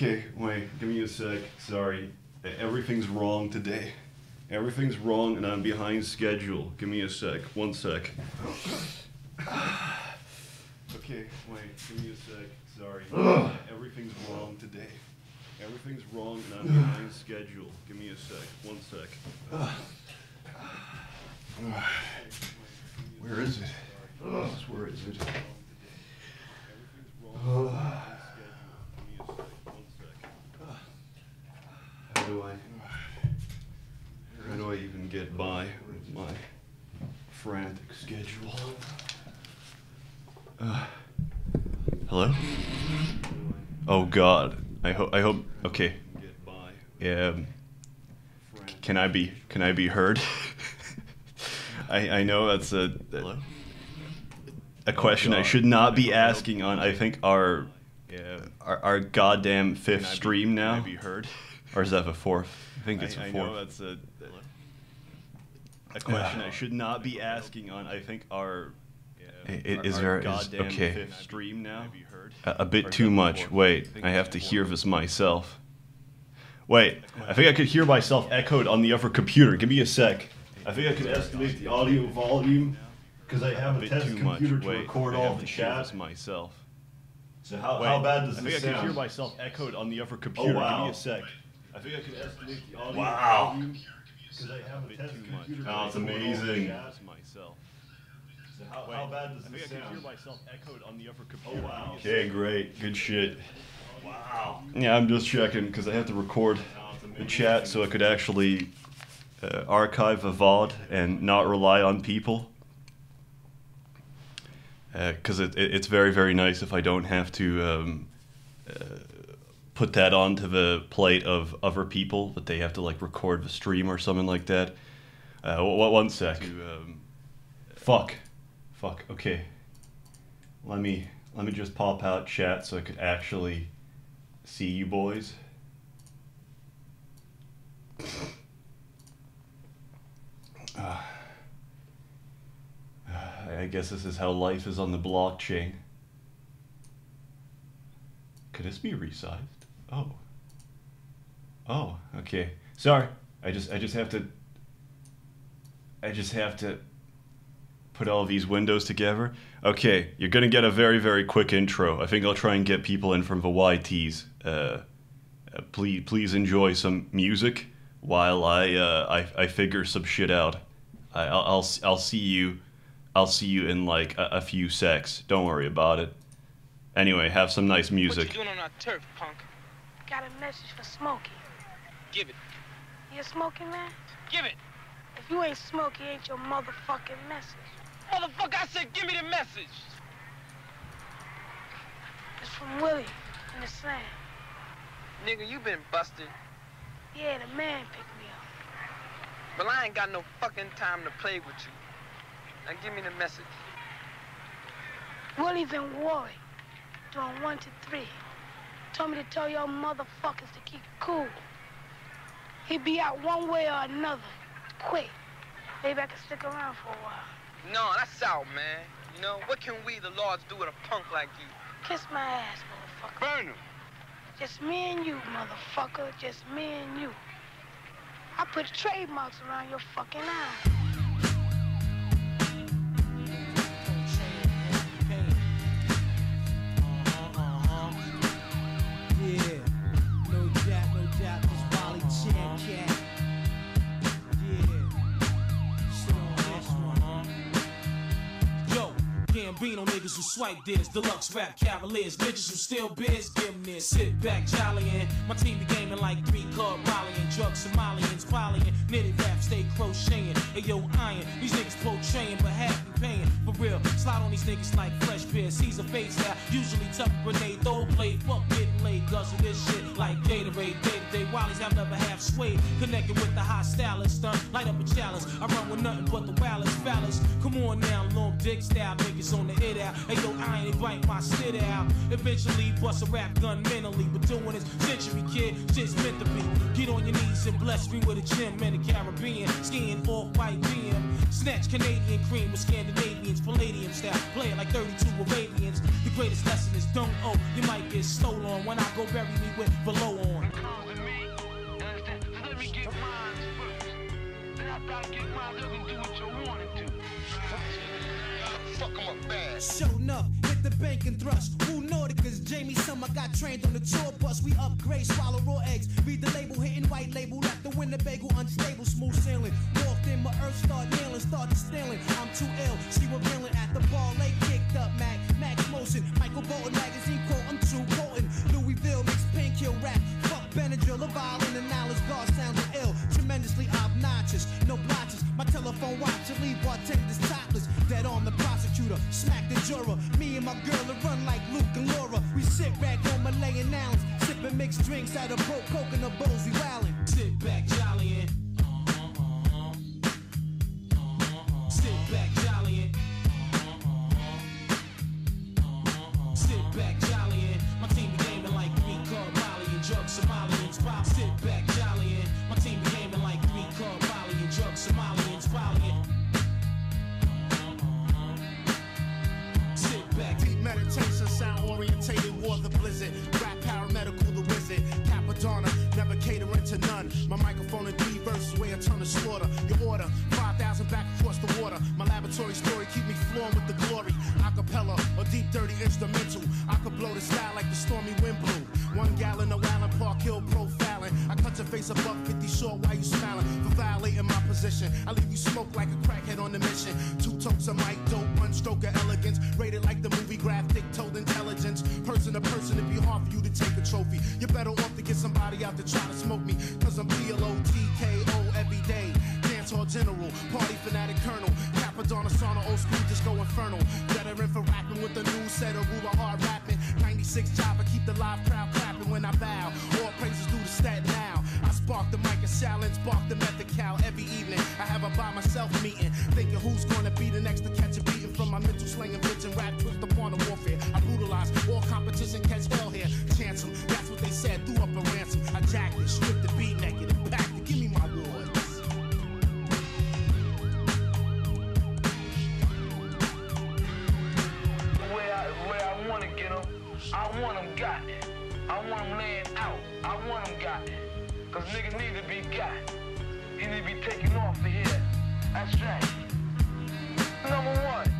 Okay, wait, give me a sec. Sorry. Everything's wrong today. Everything's wrong and I'm behind schedule. Give me a sec. One sec. Okay, wait, give me a sec. Sorry. Everything's wrong today. Everything's wrong and I'm behind schedule. Give me a sec. One sec. Where is it? Where is it? Everything's wrong and I'm behind schedule. Give me a sec. One sec. How do I? How do I even get by with my frantic schedule? Uh, hello? Oh God! I hope. I hope. Okay. Yeah. um, Can I be? Can I be heard? I I know that's a a question I should not be asking on. I think our yeah our, our goddamn fifth stream now. Can I be heard? Or is that the fourth? I think it's the I fourth. Know that's a a question I should not be asking on. I think our I- our- i- is our there- is- goddamn okay. fifth stream now. A, a bit is too much. Wait, I have to hear this myself. Wait, I think I could hear myself echoed on the upper computer. Give me a sec. I think I could estimate the audio volume because I have a, bit test too much. computer to Wait, record all the to hear chat. myself. So how, Wait, how bad does I this think I could hear myself echoed on the upper oh, computer. wow. Give me a sec. I think I could estimate the audio Wow. volume because I have a test computer. Oh, it's record all of the amazing. myself. So how, how bad does this think I sound? hear myself echoed on the upper Oh wow. Give me a Okay, great. Good shit. Wow. Yeah, I'm just checking because I have to record the chat so I could actually uh, archive a VOD and not rely on people. Because it, it, it's very, very nice if I don't have to um, uh, put that onto the plate of other people, but they have to like record the stream or something like that. Uh, what, one sec. um, Fuck. Fuck. Okay. Let me let me just pop out chat so I could actually see you boys. Uh, I guess this is how life is on the blockchain. Could this be resized? Oh. Oh, okay. Sorry. I just I just have to I just have to put all these windows together. Okay, you're gonna get a very very quick intro. I think I'll try and get people in from the YTs. Uh, uh, please please enjoy some music while I uh, I, I figure some shit out. I, I'll, I'll I'll see you I'll see you in like a, a few secs. Don't worry about it. Anyway, have some nice What music. you doing on our turf, punk? Got a message for Smokey. Give it. You a Smokey man? Give it. If you ain't Smokey, ain't your motherfucking message. Motherfucker, I said give me the message. It's from Willie in the sand. Nigga, you been busted. Yeah, the man picked me up. But I ain't got no fucking time to play with you. Now give me the message. Willie's in Warwick, doing one to three. Told me to tell y'all motherfuckers to keep cool. He'd be out one way or another, quick. Maybe I can stick around for a while. No, that's out, man. You know, what can we, the lords, do with a punk like you? Kiss my ass, motherfucker. Burn him. Just me and you, motherfucker. Just me and you. I put trademarks around your fucking eye. Gambino niggas who swipe this, deluxe rap cavaliers, niggas who steal give 'em this. Sit back, jollying. My team be gaming like three card rallying, drug Somalians, polying, knitted rap, stay crocheting. Hey yo, iron, these niggas portraying, but half be paying. For real, slide on these niggas like fresh beer. Caesar face now, usually tough grenade, throw blade, fuck getting laid, guzzle this shit like Gatorade. Day to day, Wallies have never half swayed, connecting with the high stylist, stunt, light up a chalice. I run with nothing but the wildest phallus. Come on now, long dick style niggas on the hit out. Hey yo, I ain't bite my shit out. Eventually bust a rap gun mentally, but doing this century kid, shit's meant to be. Get on your knees and bless me with a gym in the Caribbean, skiing off white beam. Snatch Canadian cream with Scandinavians, Palladium style. Play it like 32 Arabians. The greatest lesson is don't oh, owe. You might get stolen when I go bury me with below on. let me get mine first. Then get mine, do what you want. Fuck 'em up bad. Hit the bank and thrust. Who Nauticas, Jamie Summer got trained on the tour bus. We upgrade, swallow raw eggs. Read the label, hitting white label. Left the Winnebago unstable, smooth sailing. Walked in, my earth start nailing, started stealing. I'm too ill, she revealing at the ball. They kicked up, Mac, Max Motion. Michael Bolton magazine quote, I'm too potent. Louisville mix pink kill rap. Fuck Benadryl, a violin and knowledge. God sounds ill, tremendously obnoxious. No blotches, my telephone watch leave bartenders topless. Dead on the smack the juror. Me and my girl to run like Luke and Laura. We sit back on Malayan Islands, sipping mixed drinks out of broke coconut bowls. We wildin'. Sit back, jollyin'. The blizzard. Rap paramedical, the wizard. Cappadonna, never catering to none. My microphone in three verses, way a ton of slaughter. Your order, 5,000 back across the water. My laboratory story keep me flowing with the glory. Acapella or deep, dirty instrumental. I could blow the sky like the stormy wind blew. One gallon of Allen Park Hill profiling. I cut your face above 50 short position, I leave you smoke like a crackhead on the mission. Two totes of mic dope, one stroke of elegance. Rated like the movie graphic, told intelligence. Person to person, it'd be hard for you to take a trophy. You're better off to get somebody out to try to smoke me. Cause I'm P-L-O-T-K-O every day. Dance hall general, party fanatic colonel. Cappadonna sauna, old school, just go infernal. Veteran for rapping with the new set of ruler hard rapping. 96 chopper, keep the live crowd clapping when I bow. All praises due to stat now. I spark the mic and challenge, spark the method cow every evening. I have a by myself meeting, thinking who's gonna be the next to catch a beating from my mental slang and bitch and rap twist upon the warfare. I brutalize all competition, catch hell here. Chance 'em, that's what they said, threw up a ransom. I jacked it, stripped the beat naked and packed it. Give me my awards. Where I, where I get them, I want them got. I want them laying out. I want them got. Cause niggas need to be got. He need to be taken off of here. That's right. Number one.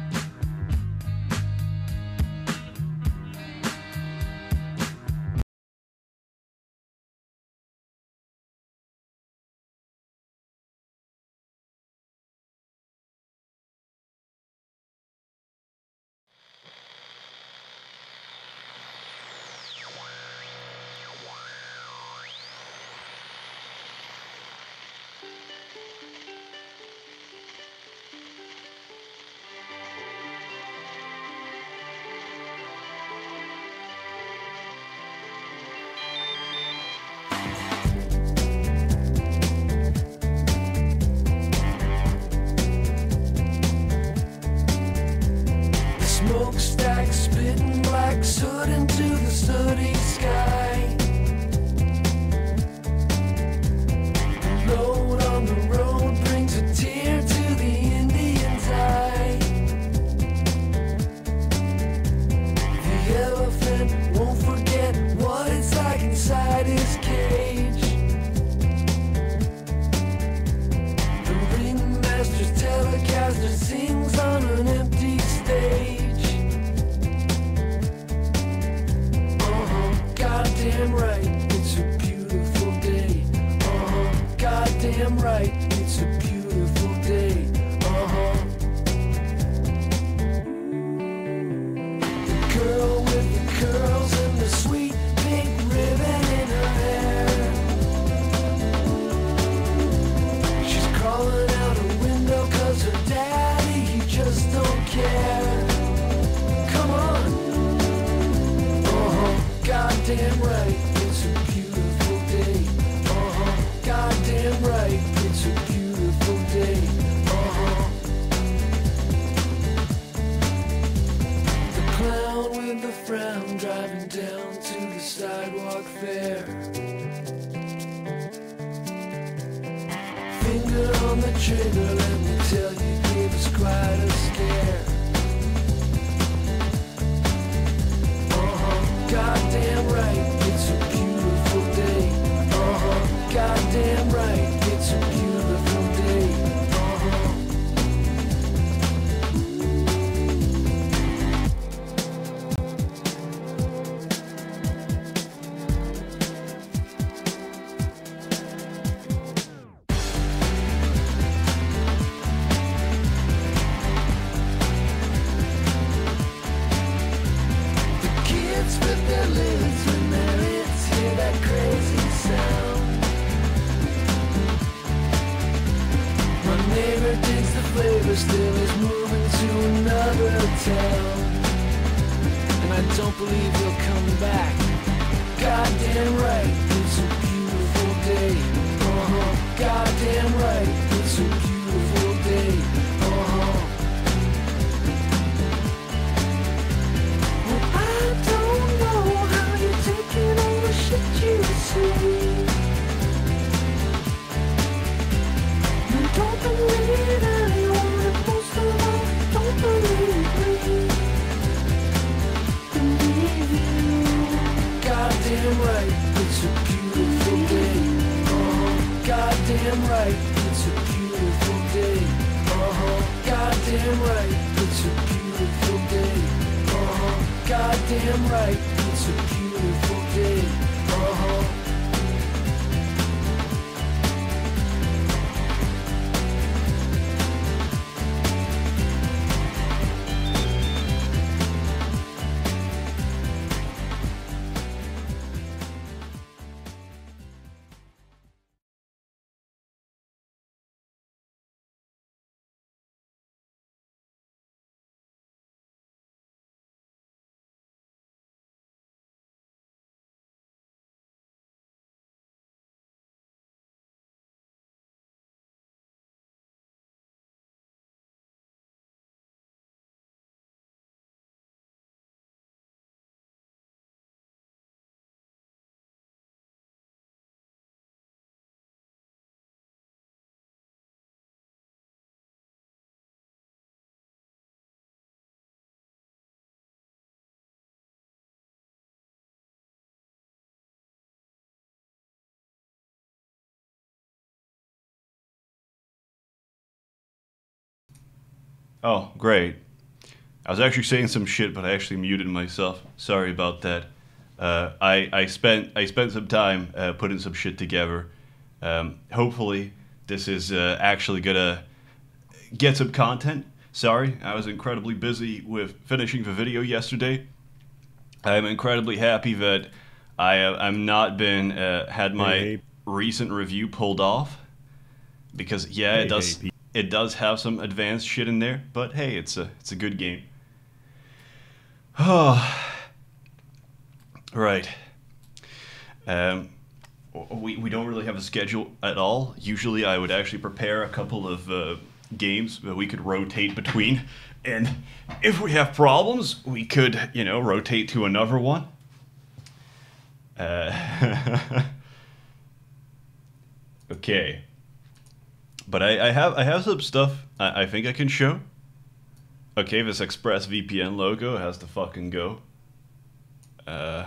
Oh, great. I was actually saying some shit, but I actually muted myself. Sorry about that. Uh, I I spent I spent some time uh, putting some shit together. Um, hopefully, this is uh, actually gonna get some content. Sorry, I was incredibly busy with finishing the video yesterday. I'm incredibly happy that I have, I'm not been uh, had my Hey, hey. recent review pulled off because yeah, Hey, it does. It does have some advanced shit in there, but hey, it's a it's a good game. Oh, right. Um, we we don't really have a schedule at all. Usually, I would actually prepare a couple of uh, games that we could rotate between, and if we have problems, we could you know rotate to another one. Uh, okay. But I, I have I have some stuff I, I think I can show. Okay, this ExpressVPN logo has to fucking go. Uh,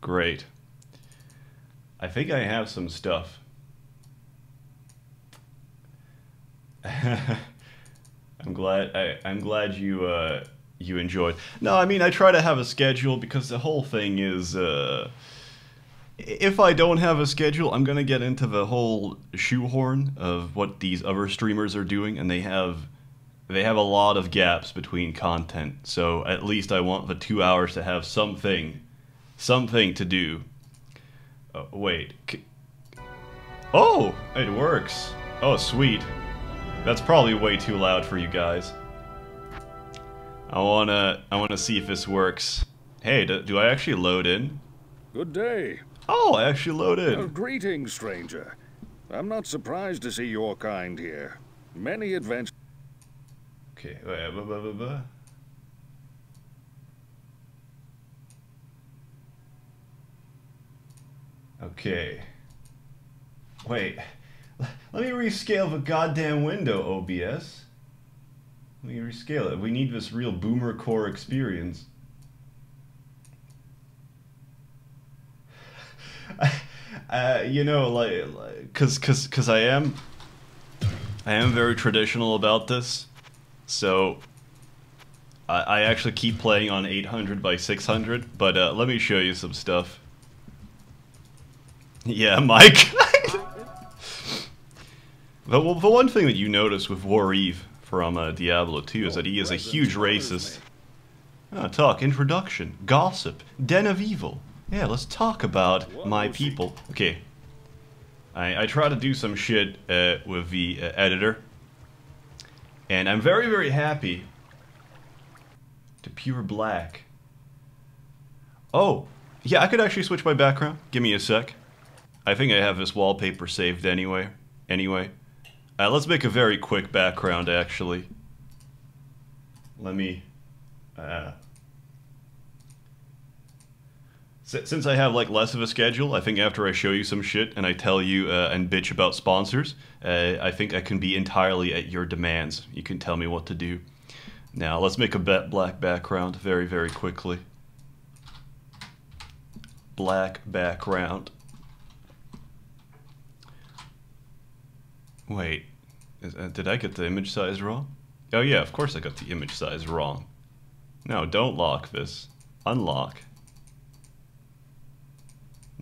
great. I think I have some stuff. I'm glad I, I'm glad you uh, you enjoyed. No, I mean I try to have a schedule because the whole thing is uh, if I don't have a schedule, I'm gonna get into the whole shoehorn of what these other streamers are doing, and they have they have a lot of gaps between content. So at least I want the two hours to have something, something to do. Oh, wait. Oh, it works. Oh, sweet. That's probably way too loud for you guys. I wanna I wanna see if this works. Hey, do, do I actually load in? Good day. Oh, I actually load Oh, greetings, stranger. I'm not surprised to see your kind here. Many adventures. Uh, okay, wait, blah, blah, blah, blah. Okay. Wait. Let me rescale the goddamn window, OBS. Let me rescale it. We need this real boomer core experience. Uh, you know, like, like, cause, cause, cause I am, I am very traditional about this. So I, I actually keep playing on 800 by 600, but uh, let me show you some stuff. Yeah, Mike. the, well, the one thing that you notice with Warriv from uh, Diablo 2 is that he is a huge racist. Ah, talk, introduction, gossip, den of evil. Yeah, let's talk about my people. Okay. I, I try to do some shit uh, with the uh, editor. And I'm very, very happy to pure black. Oh, yeah, I could actually switch my background. Give me a sec. I think I have this wallpaper saved anyway. Anyway. Uh, let's make a very quick background, actually. Let me... Uh, since I have like less of a schedule, I think after I show you some shit and I tell you uh, and bitch about sponsors, uh, I think I can be entirely at your demands. You can tell me what to do. Now let's make a black background very very quickly. Black background. Wait, is, uh, did I get the image size wrong? Oh yeah, of course I got the image size wrong. No, don't lock this. Unlock.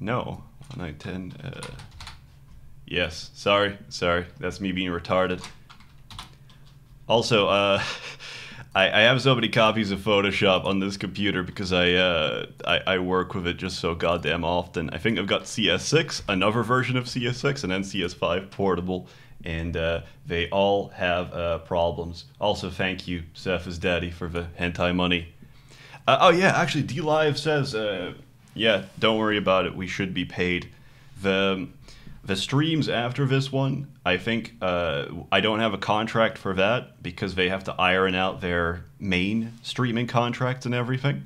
No. 1910. Uh, yes. Sorry. Sorry. That's me being retarded. Also, uh, I, I have so many copies of Photoshop on this computer because I, uh, I I work with it just so goddamn often. I think I've got CS6, another version of CS6, and then CS5 portable, and uh, they all have uh, problems. Also, thank you, Cephas Daddy, for the hentai money. Uh, oh yeah, actually, DLive says, uh, yeah, don't worry about it. We should be paid. The the streams after this one, I think uh, I don't have a contract for that because they have to iron out their main streaming contracts and everything.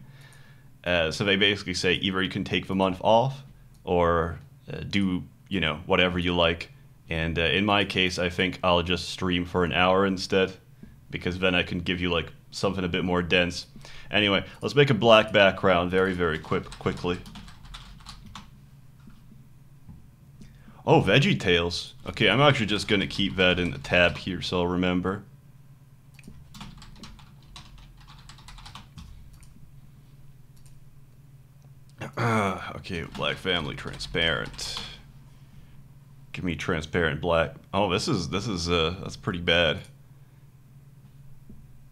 Uh, so they basically say either you can take the month off or uh, do you know whatever you like. And uh, in my case, I think I'll just stream for an hour instead because then I can give you like something a bit more dense. Anyway, let's make a black background very very quick quickly. Oh, Veggie Tales. Okay, I'm actually just gonna keep that in the tab here so I'll remember. okay, Black Family Transparent. Give me transparent black. Oh, this is this is uh that's pretty bad.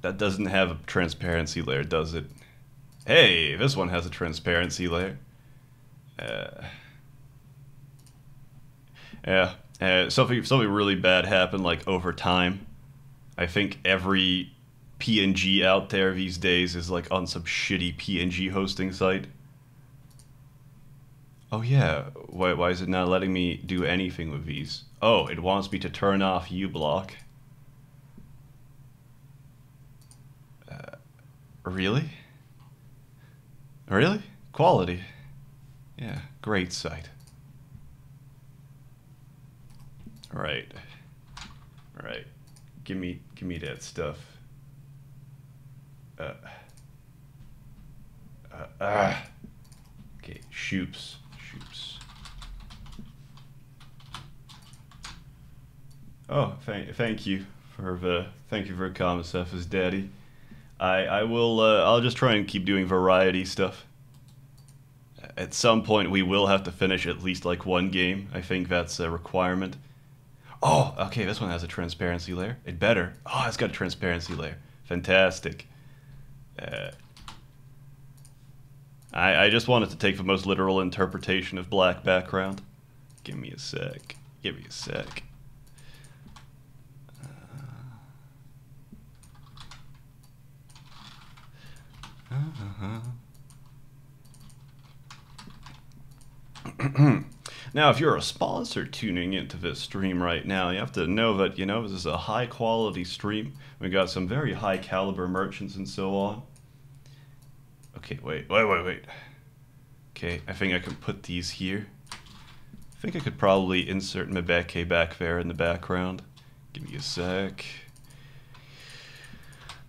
That doesn't have a transparency layer, does it? Hey, this one has a transparency layer. Uh, yeah, uh, something something really bad happened like over time. I think every PNG out there these days is like on some shitty PNG hosting site. Oh yeah, why why is it not letting me do anything with these? Oh, it wants me to turn off uBlock. Really? Really? Quality. Yeah, great site. Right. Right. Give me give me that stuff. Uh. Uh. Ah. Okay, shoops. Shoops. Oh, thank thank you for the thank you for comment stuff as daddy. I I will uh, I'll just try and keep doing variety stuff. At some point we will have to finish at least like one game. I think that's a requirement. Oh, okay, this one has a transparency layer. It better. Oh, it's got a transparency layer. Fantastic. Uh, I, I just wanted to take the most literal interpretation of black background. Give me a sec. Give me a sec. Uh-huh. Now, if you're a sponsor tuning into this stream right now, you have to know that, you know, this is a high quality stream. We got some very high caliber merchants and so on. Okay, wait, wait, wait, wait. Okay, I think I can put these here. I think I could probably insert Mabeke back there in the background. Give me a sec.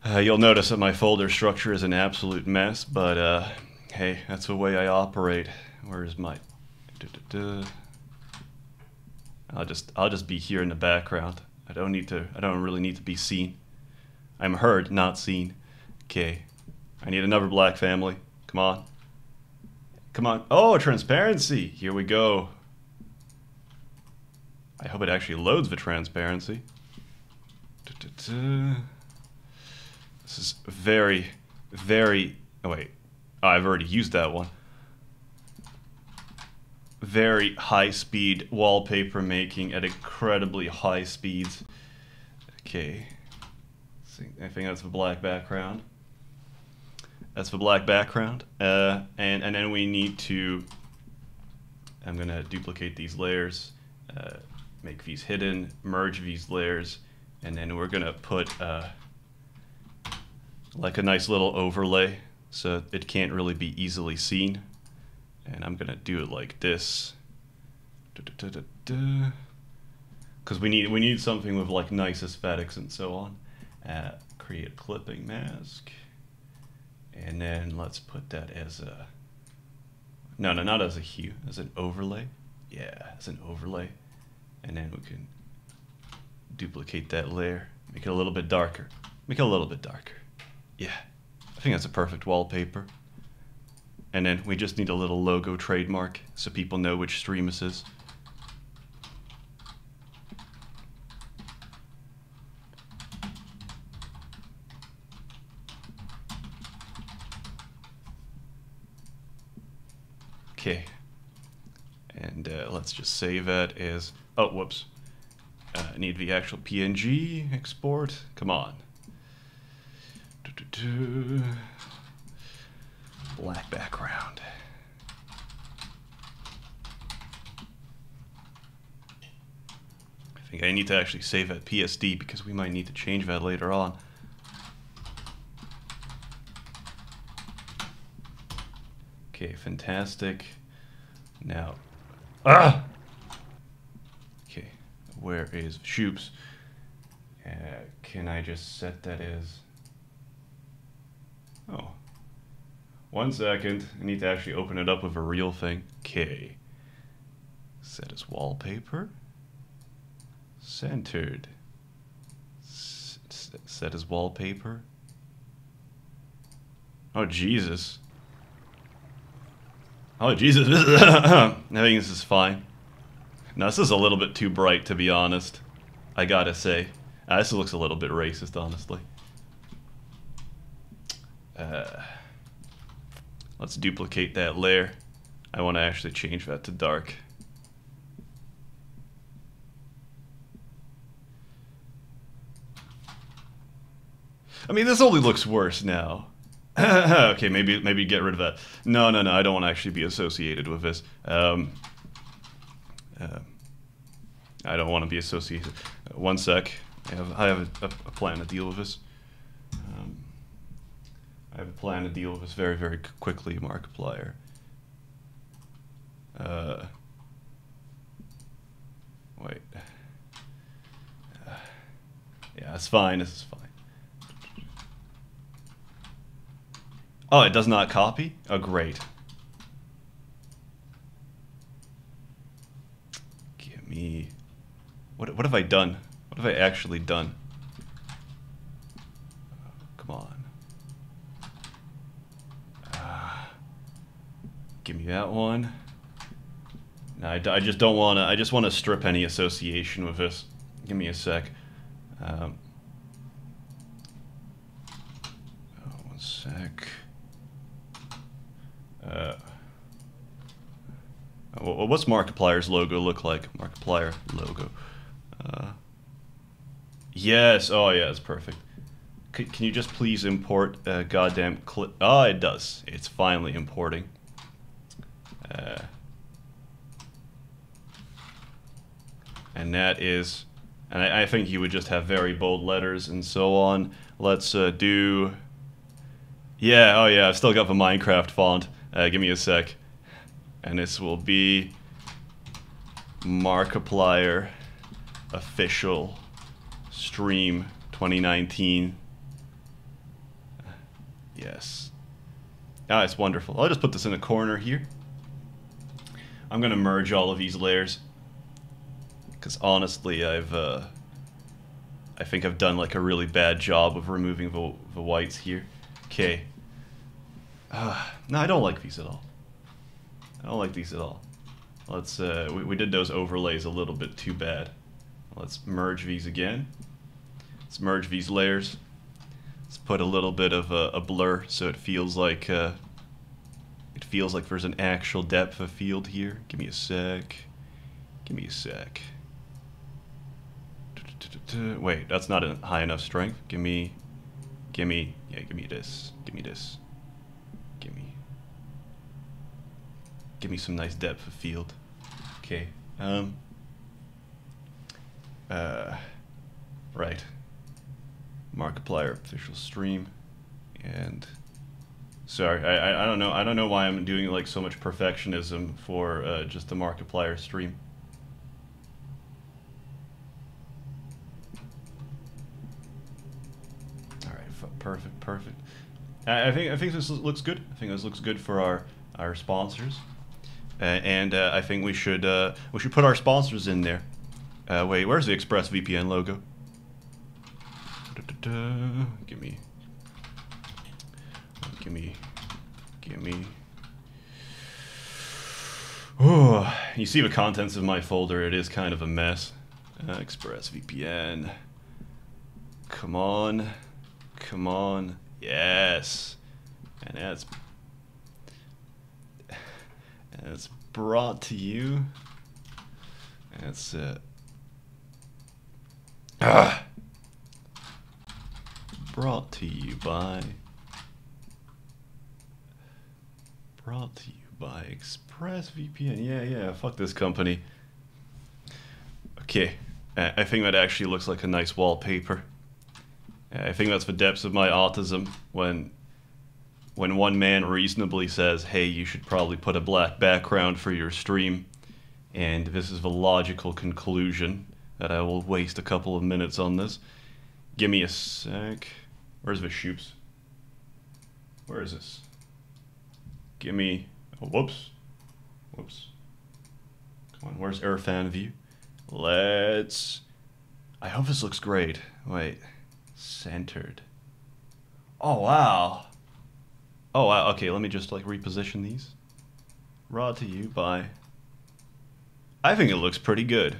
Uh, you'll notice that my folder structure is an absolute mess, but uh, hey, that's the way I operate. Where's my Da-da-da. I'll just I'll just be here in the background. I don't need to I don't really need to be seen. I'm heard, not seen. Okay. I need another black family. Come on. Come on. Oh, transparency. Here we go. I hope it actually loads the transparency. Da-da-da. This is very, very. Oh, wait. Oh, I've already used that one very high speed wallpaper making at incredibly high speeds. Okay. I think that's the black background. That's the black background. Uh, and, and then we need to, I'm gonna duplicate these layers, uh, make these hidden, merge these layers, and then we're gonna put uh, like a nice little overlay so it can't really be easily seen. And I'm gonna do it like this. Because we need we need something with like nice aesthetics and so on. Uh, create clipping mask. And then let's put that as a no no not as a hue, as an overlay. Yeah, as an overlay. And then we can duplicate that layer, make it a little bit darker. Make it a little bit darker. Yeah. I think that's a perfect wallpaper. And then we just need a little logo trademark so people know which stream this is. Okay. And uh, let's just save that as... Oh, whoops. Uh, need the actual PNG export. Come on. Black background. I think I need to actually save that PSD because we might need to change that later on. Okay, fantastic. Now, ah! Okay, where is Shoops? Uh, can I just set that as... Oh. One second. I need to actually open it up with a real thing. Okay. Set as wallpaper. Centered. S set as wallpaper. Oh, Jesus. Oh, Jesus. I think this is fine. Now, this is a little bit too bright, to be honest. I gotta say. Uh, this looks a little bit racist, honestly. Uh, let's duplicate that layer. I want to actually change that to dark. I mean, this only looks worse now. okay, maybe maybe get rid of that. No, no, no. I don't want to actually be associated with this. Um, uh, I don't want to be associated. One sec. I have I have a, a, plan to deal with this. I have a plan to deal with this very very quickly, Markiplier. Uh, wait. Uh, yeah, it's fine. This is fine. Oh, it does not copy? Oh, great. Give me... What, what have I done? What have I actually done? come on. Uh, give me that one. No, I, I just don't want to... I just want to strip any association with this. Give me a sec. Um, oh, one sec. Uh, what's Markiplier's logo look like? Markiplier logo. Uh, yes. Oh, yeah. It's perfect. C can you just please import a goddamn clip? Oh, it does. It's finally importing. Uh, and that is... And I, I, think you would just have very bold letters and so on. Let's uh, do... Yeah, oh yeah, I've still got the Minecraft font. Uh, give me a sec. And this will be Markiplier official stream 2019. Yes. Ah, it's wonderful. I'll just put this in a corner here. I'm to merge all of these layers. Because honestly, I've... Uh, I think I've done like a really bad job of removing the, the whites here. Okay. Uh, no, I don't like these at all. I don't like these at all. Let's, uh, we, we did those overlays a little bit too bad. Let's merge these again. Let's merge these layers. Let's put a little bit of a, a blur so it feels like, uh, it feels like there's an actual depth of field here. Give me a sec. Give me a sec. Wait, that's not a high enough strength. Give me Give me, yeah, give me this. Give me this. Give me. Give me some nice depth of field. Okay. Um. Uh. Right. Markiplier official stream, and sorry, I, I don't know I don't know why I'm doing like so much perfectionism for uh, just the Markiplier stream. All right, perfect, perfect. I, I think I think this looks good. I think this looks good for our our sponsors, uh, and uh, I think we should uh, we should put our sponsors in there. Uh, wait, where's the ExpressVPN logo? Da-da-da. Give me, give me, give me. Oh, you see the contents of my folder. It is kind of a mess. Uh, ExpressVPN. Come on. Come on. Yes. And that's and it's brought to you. That's it. Ah. Brought to you by Brought to you by ExpressVPN. Yeah, yeah, fuck this company. Okay. I think that actually looks like a nice wallpaper. I think that's the depths of my autism when when one man reasonably says, "Hey, you should probably put a black background for your stream." And this is the logical conclusion that I will waste a couple of minutes on this. Give me a sec. Where's the shoops? Where is this? Give me. Oh, whoops. Whoops. Come on, where's IrfanView? Let's. I hope this looks great. Wait. Centered. Oh, wow. Oh, wow. Okay, let me just like reposition these. Raw to you by. I think it looks pretty good.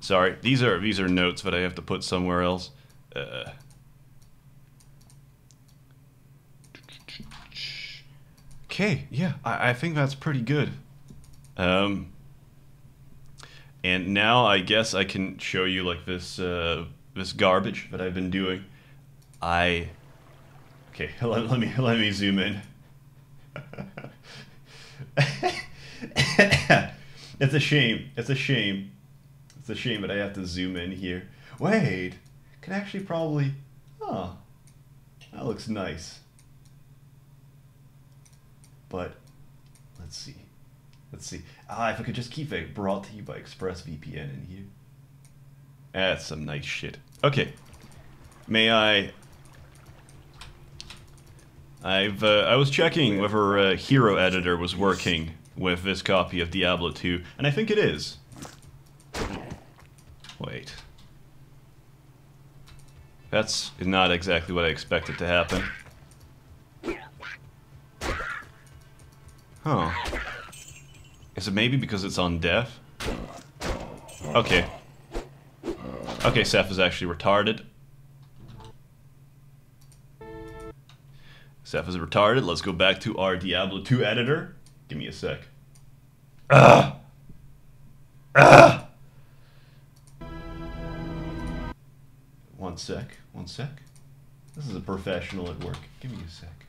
Sorry, these are these are notes that I have to put somewhere else. Uh, okay, yeah, I, I think that's pretty good. Um, and now I guess I can show you like this uh, this garbage that I've been doing. I okay, let, let me let me zoom in. it's a shame. It's a shame. It's a shame that I have to zoom in here. Wait, could actually probably. Oh, that looks nice. But let's see. Let's see. Ah, if I could just keep it brought to you by ExpressVPN in here. That's some nice shit. Okay. May I I've uh, I was checking whether uh, Hero Editor was working with this copy of Diablo 2, and I think it is. Wait. That's not exactly what I expected to happen. Huh. Is it maybe because it's on deaf? Okay. Okay, Sseth is actually retarded. Sseth is retarded. Let's go back to our Diablo 2 editor. Give me a sec. Ah! Ah! One sec. One sec. This is a professional at work. Give me a sec.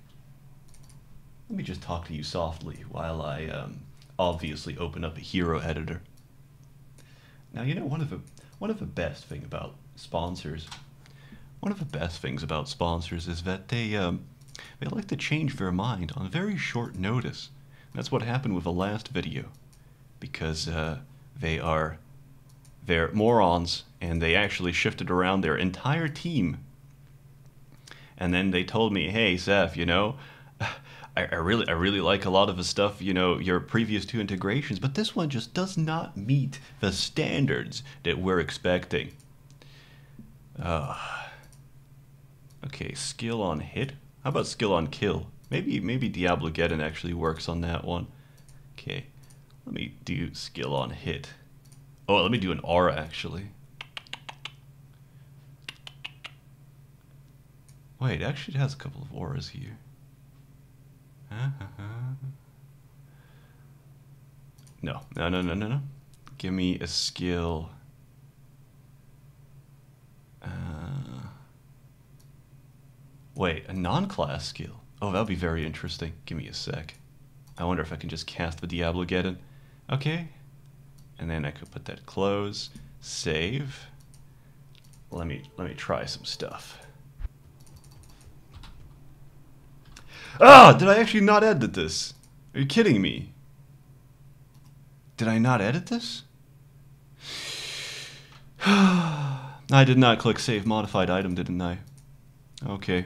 Let me just talk to you softly while I um, obviously open up a hero editor. Now you know one of the one of the best thing about sponsors, one of the best things about sponsors is that they um, they like to change their mind on very short notice. That's what happened with the last video, because uh, they are they're morons and they actually shifted around their entire team. And then they told me, "Hey, Sseth, you know." I, I really, I really like a lot of the stuff, you know, your previous two integrations, but this one just does not meet the standards that we're expecting. Uh, okay, skill on hit. How about skill on kill? Maybe, maybe Diablo Geddon actually works on that one. Okay, let me do skill on hit. Oh, let me do an aura actually. Wait, actually it has a couple of auras here. No, no, no, no, no, no. Give me a skill. Uh, Wait, a non-class skill. Oh, that'll be very interesting. Give me a sec. I wonder if I can just cast the Diablo Geddon. Okay. And then I could put that close, save. Let me let me try some stuff. Ah, did I actually not edit this? Are you kidding me? Did I not edit this? I did not click save modified item, didn't I? Okay.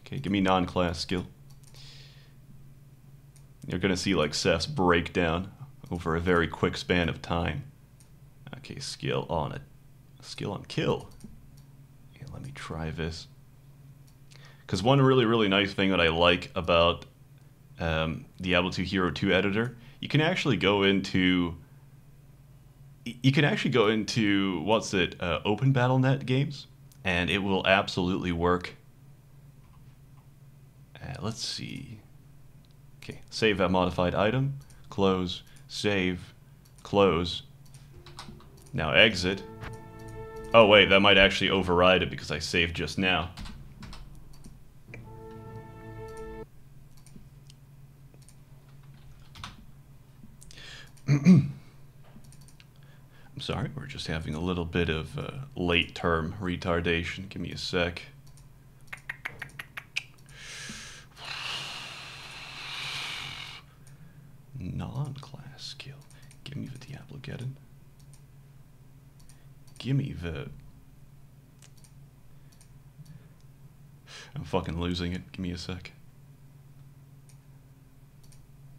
Okay, give me non-class skill. You're gonna see like Sseth's breakdown over a very quick span of time. Okay, skill on it. Skill on kill. Let me try this. Because one really, really nice thing that I like about um, Diablo 2 Hero 2 editor, you can actually go into you can actually go into what's it uh, open BattleNet games, and it will absolutely work. Uh, let's see. Okay, save that modified item, close, save, close. Now exit. Oh wait, that might actually override it because I saved just now. I'm sorry, we're just having a little bit of uh, late term retardation. Give me a sec. Non class skill. Give me the Diablo Geddon. Give me the. I'm fucking losing it. Give me a sec.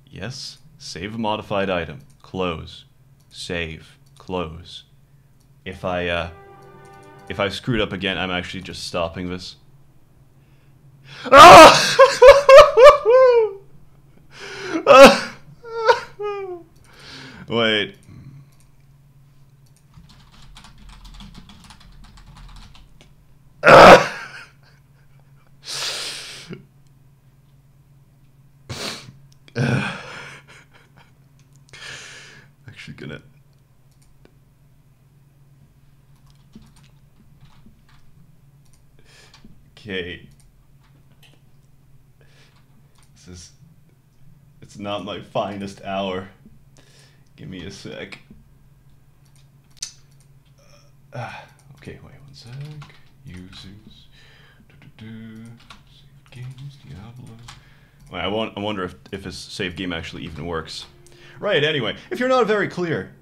Yes. Save a modified item. Close. Save. Close. If I, uh... If I screwed up again, I'm actually just stopping this. Ah! Wait. Actually gonna Okay. This is it's not my finest hour. Give me a sec. Uh, okay, wait one sec. Users. Du-du-du. Save games, Diablo. Wait, I, want, I wonder if, if his save game actually even works. Right, anyway, if you're not very clear.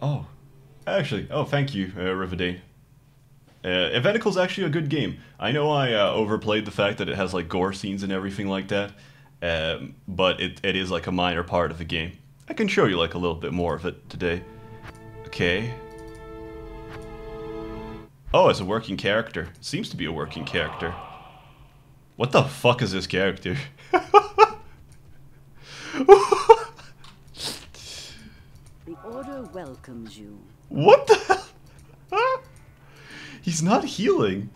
Oh, actually, oh, thank you, uh, Riverdane. Uh, Eventicle's actually a good game. I know I uh, overplayed the fact that it has like gore scenes and everything like that, um, but it, it is like a minor part of the game. I can show you like a little bit more of it today. Okay. Oh, it's a working character. Seems to be a working character. What the fuck is this character? The Order welcomes you. What the hell? He's not healing.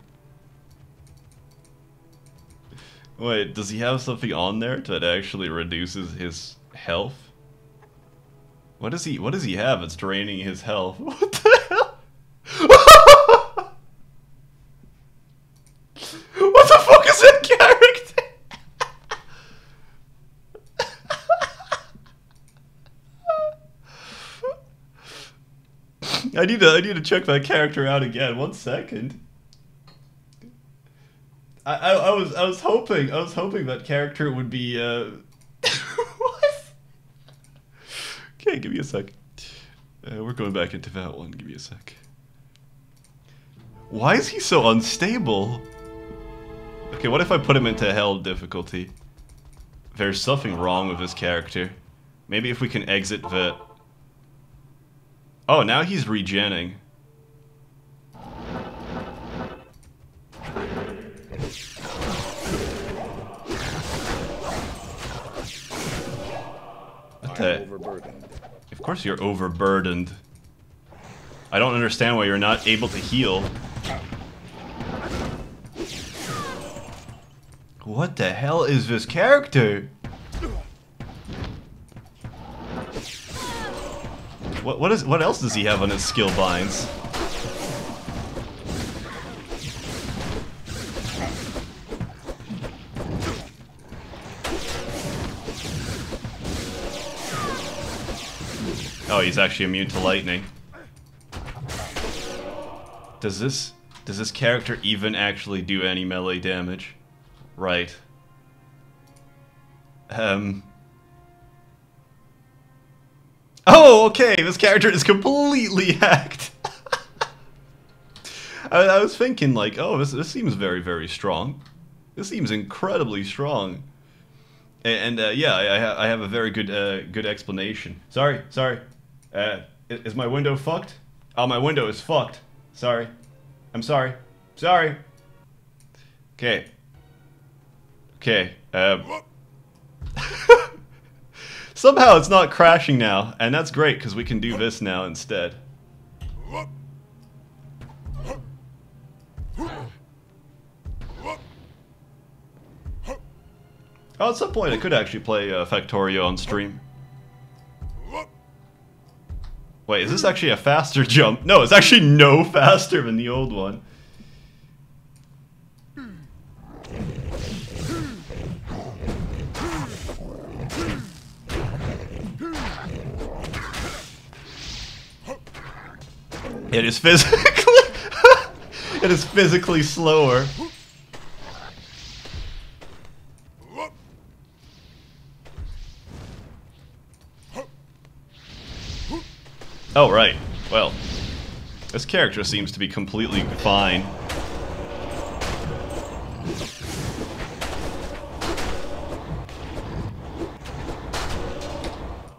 Wait, does he have something on there that actually reduces his health? What does he what does he have that's draining his health? What the hell? what the fuck is that character? I need to I need to check that character out again. One second. I, I, I was I was hoping I was hoping that character would be uh what? Okay, give me a sec. Uh, we're going back into that one. Give me a sec. Why is he so unstable? Okay, what if I put him into hell difficulty? There's something wrong with this character. Maybe if we can exit the Oh, now he's regenning. Of course you're overburdened. I don't understand why you're not able to heal. What the hell is this character? What what is what else does he have on his skill binds? Oh, he's actually immune to lightning. Does this does this character even actually do any melee damage? Right. Um Oh, okay, this character is completely hacked. I, I was thinking like, oh, this this seems very very strong. This seems incredibly strong. And, and uh, yeah, I, I, ha I have a very good uh, good explanation. Sorry, sorry. Uh, is my window fucked? Oh, my window is fucked. Sorry. I'm sorry. Sorry. Okay. Okay. Um. Somehow it's not crashing now, and that's great because we can do this now instead. Oh, at some point I could actually play uh, Factorio on stream. Wait, is this actually a faster jump? No, it's actually no faster than the old one. It is physically It is physically slower. Oh, right. Well, this character seems to be completely fine.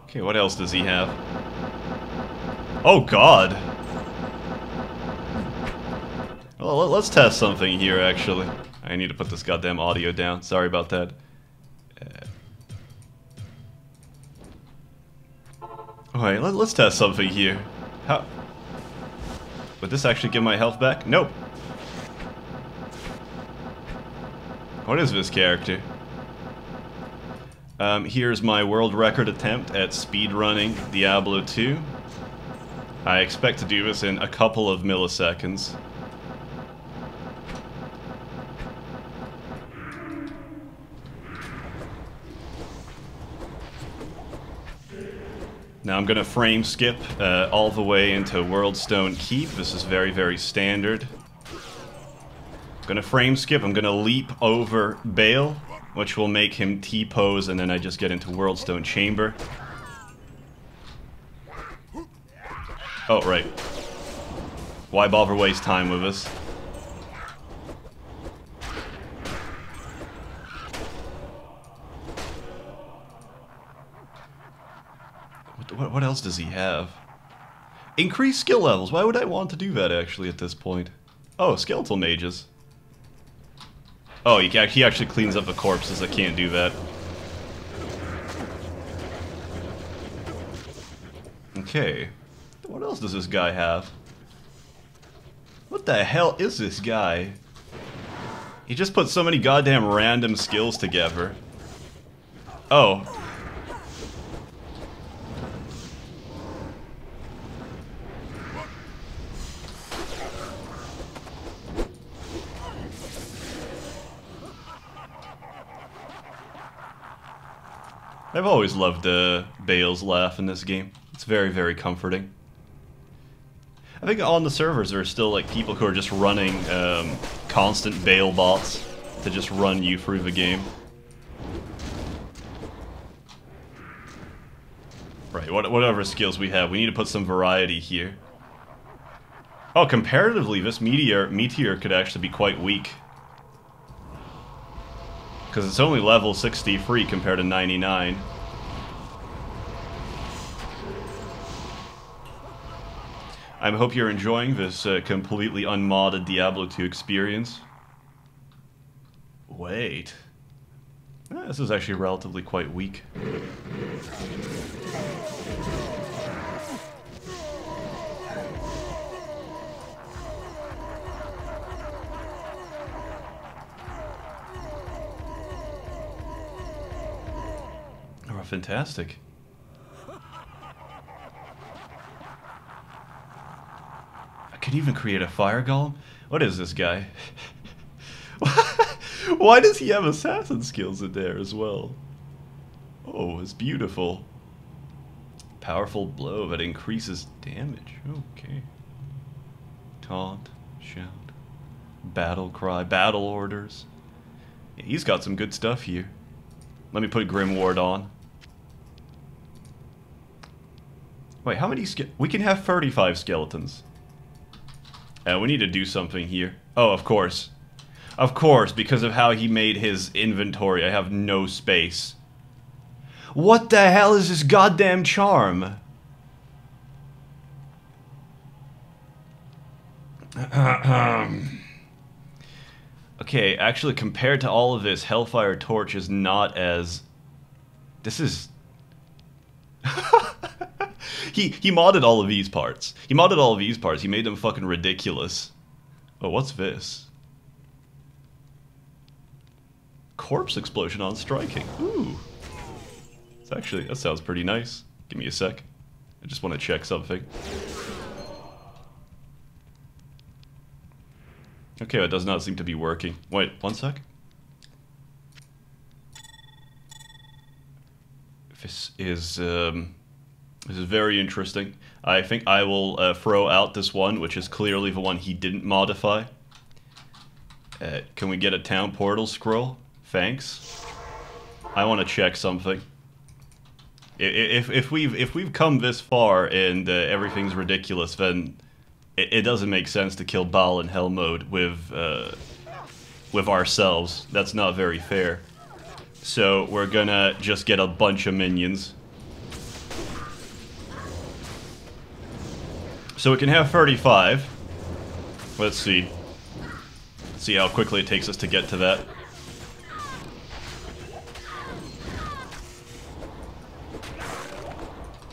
Okay, what else does he have? Oh, God! Well, let- let's test something here, actually. I need to put this goddamn audio down. Sorry about that. Alright, let, us test something here. How... Would this actually give my health back? Nope. What is this character? Um, here's my world record attempt at speedrunning Diablo 2. I expect to do this in a couple of milliseconds. Now I'm gonna frame skip uh, all the way into Worldstone Keep. This is very, very standard. I'm Gonna frame skip, I'm gonna leap over Baal, which will make him T-pose, and then I just get into Worldstone Chamber. Oh, right. Why bother waste time with us? What, what, else does he have? Increase skill levels. Why would I want to do that, actually, at this point? Oh, skeletal mages. Oh, he, he actually cleans up the corpses. I can't do that. Okay. What else does this guy have? What the hell is this guy? He just put so many goddamn random skills together. Oh. I've always loved uh, Baal's laugh in this game. It's very, very comforting. I think on the servers there are still like people who are just running um, constant Bale bots to just run you through the game. Right, what, whatever skills we have, we need to put some variety here. Oh, comparatively, this meteor meteor could actually be quite weak. Because it's only level 63 compared to 99. I hope you're enjoying this uh, completely unmodded Diablo 2 experience. Wait. Ah, this is actually relatively quite weak. Fantastic. I could even create a fire golem? What is this guy? Why does he have assassin skills in there as well? Oh, it's beautiful. Powerful blow that increases damage. Okay. Taunt, shout, battle cry, battle orders. Yeah, he's got some good stuff here. Let me put Grim Ward on. Wait, how many We can have 35 skeletons. Uh, we need to do something here. Oh, of course. Of course, because of how he made his inventory, I have no space. What the hell is this goddamn charm? okay, actually, compared to all of this, Hellfire Torch is not as. This is. he he modded all of these parts. He modded all of these parts. He made them fucking ridiculous. Oh, what's this? Corpse explosion on striking. Ooh. It's actually that sounds pretty nice. Give me a sec. I just want to check something. Okay, it does not seem to be working. Wait, one sec. This is um, this is very interesting. I think I will uh, throw out this one, which is clearly the one he didn't modify. Uh, can we get a town portal scroll? Thanks. I want to check something. If if we've if we've come this far and uh, everything's ridiculous, then it, it doesn't make sense to kill Baal in hell mode with uh, with ourselves. That's not very fair. So we're gonna just get a bunch of minions. So we can have 35. Let's see. see how quickly it takes us to get to that.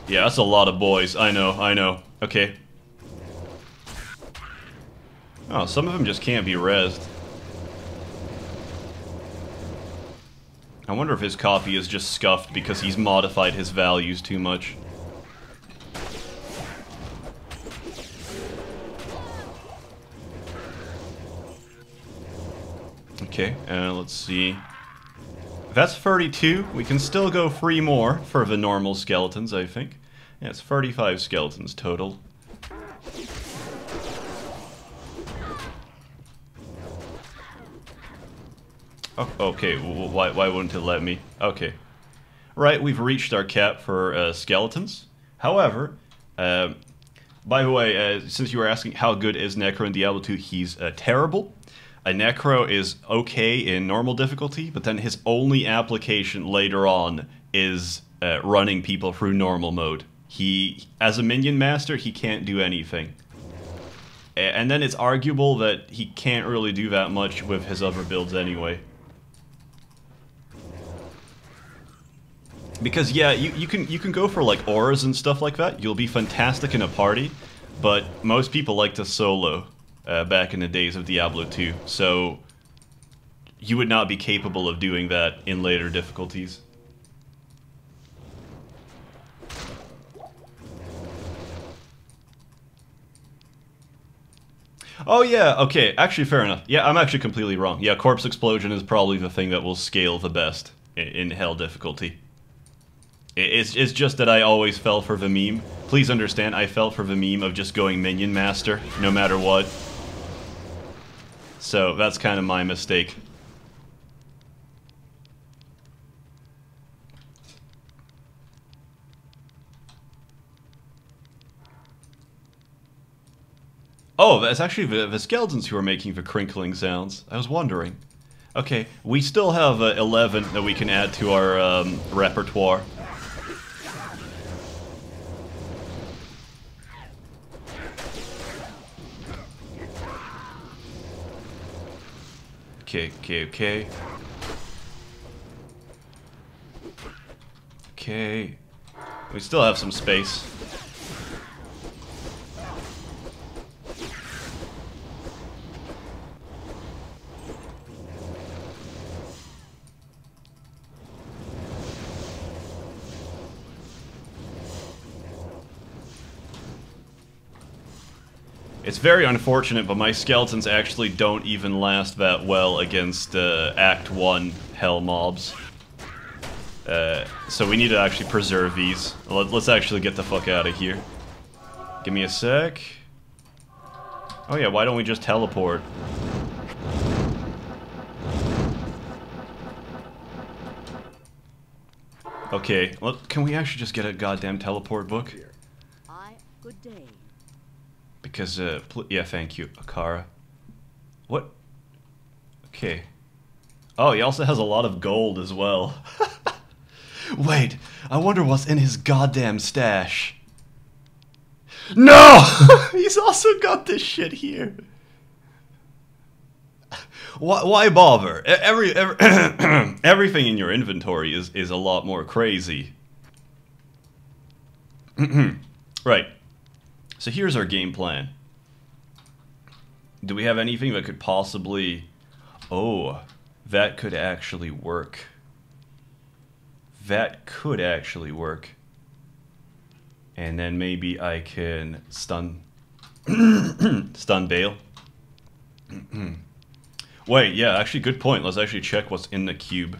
Yeah, that's a lot of boys. I know, I know. Okay. Oh, some of them just can't be rezzed. I wonder if his copy is just scuffed because he's modified his values too much. Okay, uh, let's see. That's 32. We can still go three more for the normal skeletons, I think. Yeah, it's 35 skeletons total. Oh, okay, why, why wouldn't it let me? Okay. Right, we've reached our cap for uh, skeletons. However, uh, by the way, uh, since you were asking how good is Necro in Diablo 2, he's uh, terrible. A Necro is okay in normal difficulty, but then his only application later on is uh, running people through normal mode. He, as a minion master, he can't do anything. And then it's arguable that he can't really do that much with his other builds anyway. Because yeah, you, you can you can go for like auras and stuff like that. You'll be fantastic in a party, but most people like to solo uh, back in the days of Diablo 2. So you would not be capable of doing that in later difficulties. Oh yeah, okay, actually fair enough. Yeah, I'm actually completely wrong. Yeah, Corpse Explosion is probably the thing that will scale the best in Hell difficulty. It's, it's just that I always fell for the meme. Please understand, I fell for the meme of just going Minion Master, no matter what. So, that's kind of my mistake. Oh, that's actually the, the skeletons who are making the crinkling sounds. I was wondering. Okay, we still have uh, 11 that we can add to our um, repertoire. Okay, okay, okay. Okay. We still have some space. It's very unfortunate, but my skeletons actually don't even last that well against uh, Act 1 Hell mobs. Uh, so we need to actually preserve these. Let, let's actually get the fuck out of here. Give me a sec. Oh yeah, why don't we just teleport? Okay, well, can we actually just get a goddamn teleport book? Good day. Because, uh, yeah, thank you, Akara. What? Okay. Oh, he also has a lot of gold as well. Wait, I wonder what's in his goddamn stash. No! He's also got this shit here. Why, why bother? Every, every everything in your inventory is, is a lot more crazy. right. So here's our game plan. Do we have anything that could possibly... Oh, that could actually work. That could actually work. And then maybe I can stun... stun Baal. Wait, yeah, actually good point. Let's actually check what's in the cube.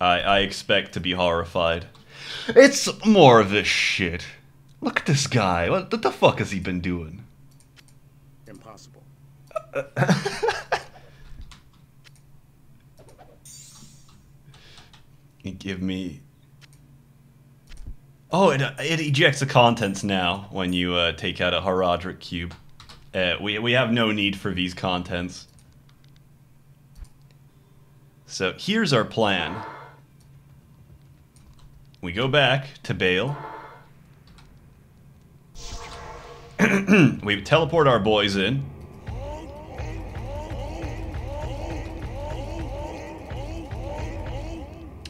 I, I expect to be horrified. It's more of this shit. Look at this guy. What, what the fuck has he been doing? Impossible. Give me. Oh, it, it ejects the contents now when you uh, take out a Horadric cube. Uh, we, we have no need for these contents. So here's our plan. We go back to Baal. we teleport our boys in.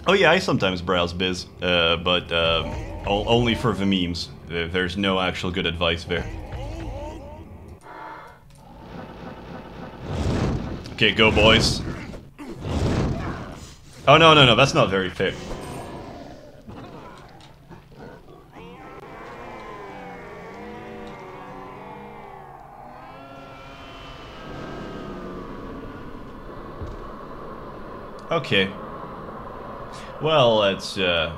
Oh yeah, I sometimes browse biz, uh, but uh, only for the memes. There's no actual good advice there. Okay, go boys. Oh no no no, that's not very fair. Okay. Well, it's uh.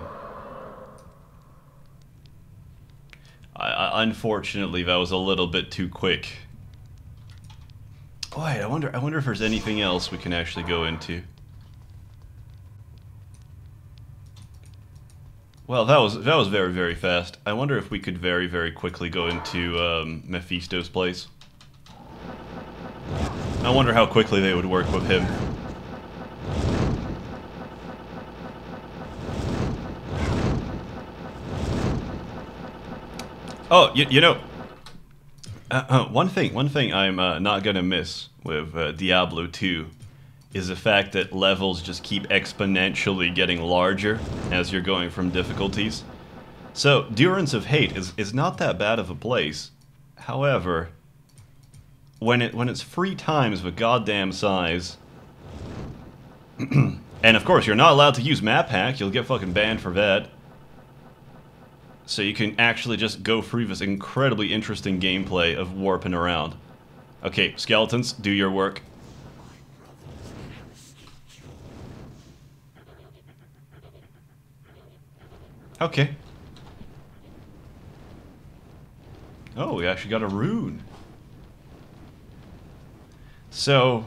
I, I, unfortunately, that was a little bit too quick. Wait, I wonder. I wonder if there's anything else we can actually go into. Well, that was that was very very fast. I wonder if we could very very quickly go into um, Mephisto's place. I wonder how quickly they would work with him. Oh, you, you know, uh, uh, one thing, one thing I'm uh, not gonna miss with uh, Diablo 2 is the fact that levels just keep exponentially getting larger as you're going from difficulties. So, Durance of Hate is, is not that bad of a place. However, when it when it's three times the goddamn size, and of course you're not allowed to use map hack, you'll get fucking banned for that. So you can actually just go through this incredibly interesting gameplay of warping around. Okay, skeletons, do your work. Okay. Oh, we actually got a rune. So,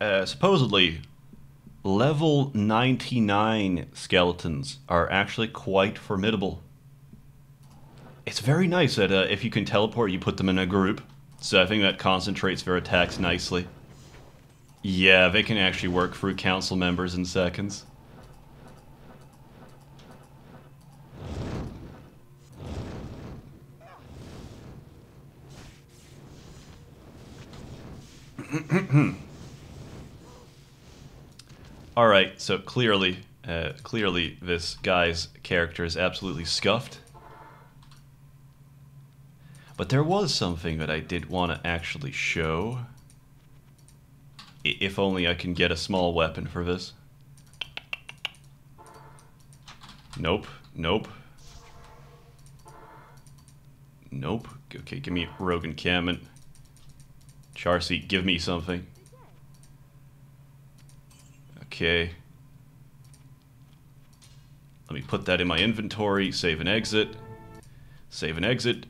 uh, supposedly, level 99 skeletons are actually quite formidable. It's very nice that uh, if you can teleport, you put them in a group. So I think that concentrates their attacks nicely. Yeah, they can actually work through council members in seconds. All right, so clearly, uh, clearly, this guy's character is absolutely scuffed. But there was something that I did want to actually show. I- If only I can get a small weapon for this. Nope, nope. Nope. Okay, give me Rogue encampment. Charsi, give me something. Okay. Let me put that in my inventory, save and exit. Save and exit.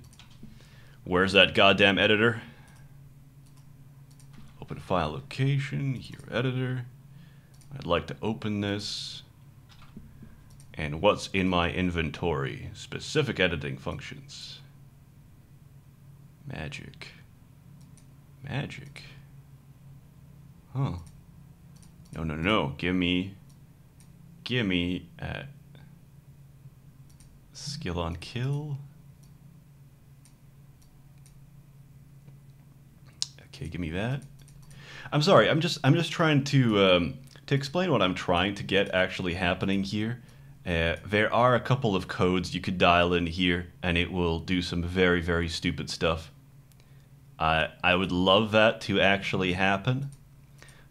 Where's that goddamn editor? Open file location, here editor. I'd like to open this. And what's in my inventory? Specific editing functions. Magic. Magic. Huh. No, no, no. Give me. Give me. Uh, skill on kill. Okay, give me that. I'm sorry. I'm just. I'm just trying to um, to explain what I'm trying to get actually happening here. Uh, there are a couple of codes you could dial in here, and it will do some very, very stupid stuff. I I would love that to actually happen,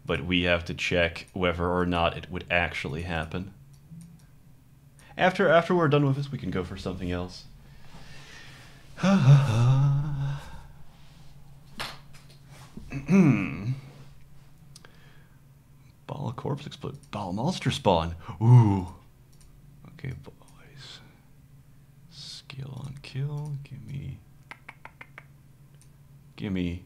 but we have to check whether or not it would actually happen. After after we're done with this, we can go for something else. Baal corpse explode. Baal monster spawn. Ooh. Okay, boys. Skill on kill. Give me. Give me.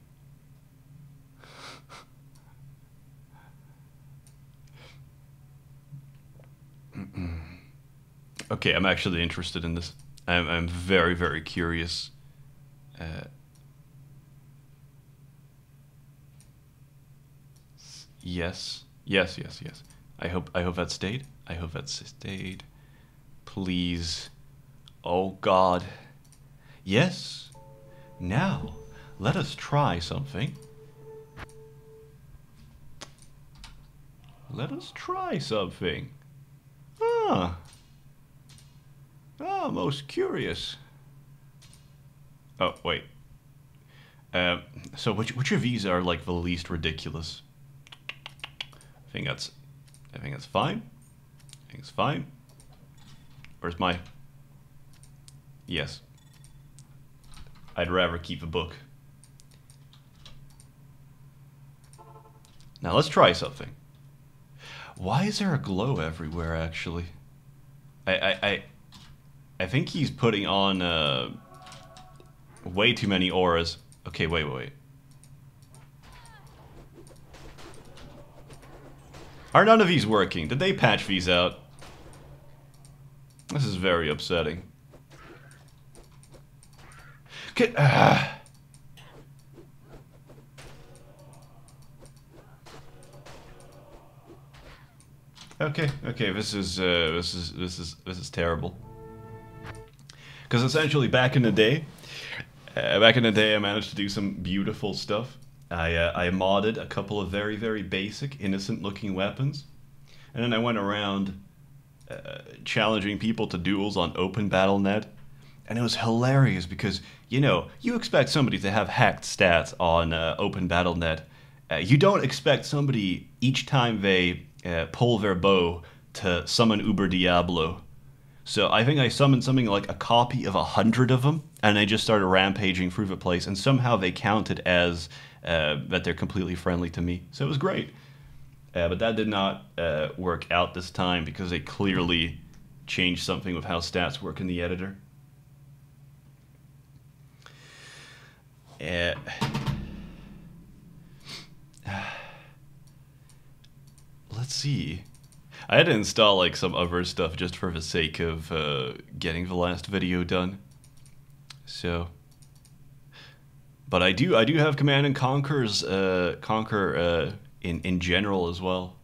Okay, I'm actually interested in this. I'm, I'm very, very curious. Uh, yes, yes, yes, yes. I hope I hope that stayed. I hope that stayed. Please. Oh God. Yes. Now, let us try something. Let us try something. Ah. Ah, most curious. Oh, wait. Um, so which which of these are like the least ridiculous? I think that's I think that's fine. I think it's fine. Where's my Yes. I'd rather keep a book. Now let's try something. Why is there a glow everywhere actually? I I I, I think he's putting on uh way too many auras. Okay, wait, wait, wait. Are none of these working? Did they patch these out? This is very upsetting. Get, ah. Okay, okay, this is uh, this is this is this is terrible. Because essentially, back in the day, uh, back in the day, I managed to do some beautiful stuff. I uh, I modded a couple of very very basic, innocent-looking weapons, and then I went around uh, challenging people to duels on Open BattleNet, and it was hilarious because you know you expect somebody to have hacked stats on uh, Open BattleNet. Uh, you don't expect somebody each time they uh, pull their bow to summon Uber Diablo. So I think I summoned something like a copy of a hundred of them, and I just started rampaging through the place, and somehow they counted as uh, that they're completely friendly to me. So it was great. Uh, but that did not uh, work out this time because they clearly changed something with how stats work in the editor. Uh, see. I had to install like some other stuff just for the sake of uh, getting the last video done. So, but I do I do have Command and Conquer's uh, Conquer uh, in in general as well.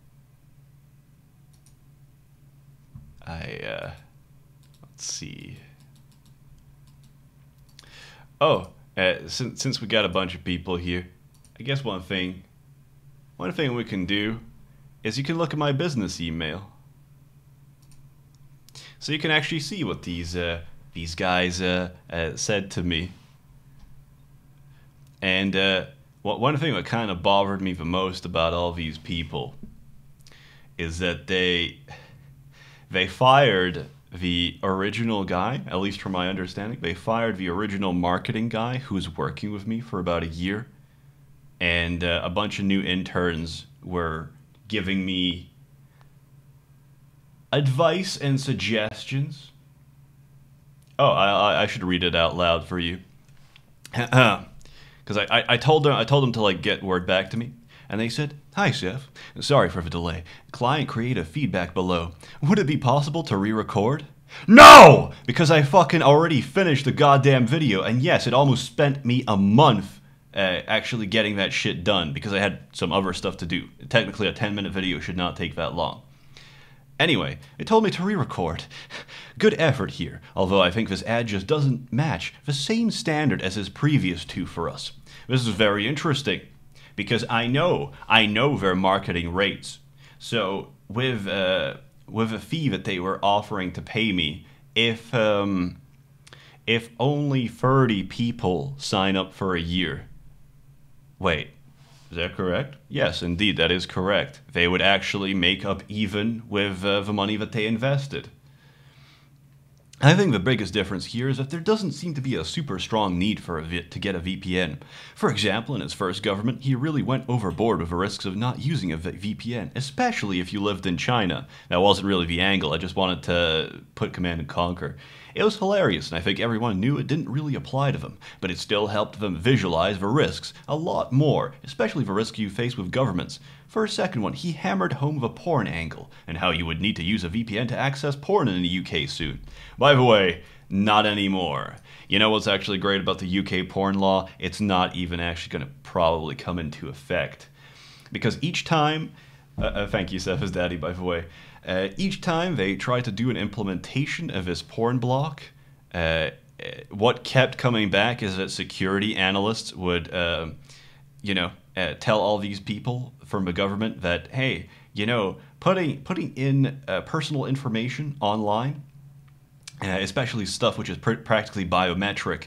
I uh, let's see. Oh, uh, since since we got a bunch of people here, I guess one thing, one thing we can do is you can look at my business email. So you can actually see what these uh, these guys uh, uh, said to me. And uh, what one thing that kind of bothered me the most about all these people is that they they fired the original guy, at least from my understanding, they fired the original marketing guy who was working with me for about a year. and uh, a bunch of new interns were giving me advice and suggestions. Oh, I, I- should read it out loud for you. Because I, I, I told them I told them to like get word back to me, and they said, "Hi, Chef. Sorry for the delay. Client creative feedback below. Would it be possible to re-record?" No, because I fucking already finished the goddamn video, and yes, it almost spent me a month uh, actually getting that shit done because I had some other stuff to do. Technically, a 10 minute video should not take that long. Anyway, it told me to re-record. Good effort here, although I think this ad just doesn't match the same standard as his previous two for us. This is very interesting because I know, I know their marketing rates. So with uh, with a fee that they were offering to pay me, if um, if only 30 people sign up for a year. Wait, is that correct? Yes, indeed, that is correct. They would actually make up even with uh, the money that they invested. I think the biggest difference here is that there doesn't seem to be a super strong need for a v- to get a VPN. For example, in his first government, he really went overboard with the risks of not using a v- VPN, especially if you lived in China. That wasn't really the angle, I just wanted to put Command and Conquer. It was hilarious, and I think everyone knew it didn't really apply to them, but it still helped them visualize the risks a lot more, especially the risk you face with governments. For a second one, he hammered home the porn angle, and how you would need to use a VPN to access porn in the UK soon. By the way, not anymore. You know what's actually great about the UK porn law? It's not even actually going to probably come into effect. Because each time, uh, uh, thank you, Sseth, daddy, by the way. Uh, each time they tried to do an implementation of this porn block, uh, uh, what kept coming back is that security analysts would, uh, you know, uh, tell all these people from the government that, hey, you know, putting putting in uh, personal information online, especially stuff which is pr- practically biometric,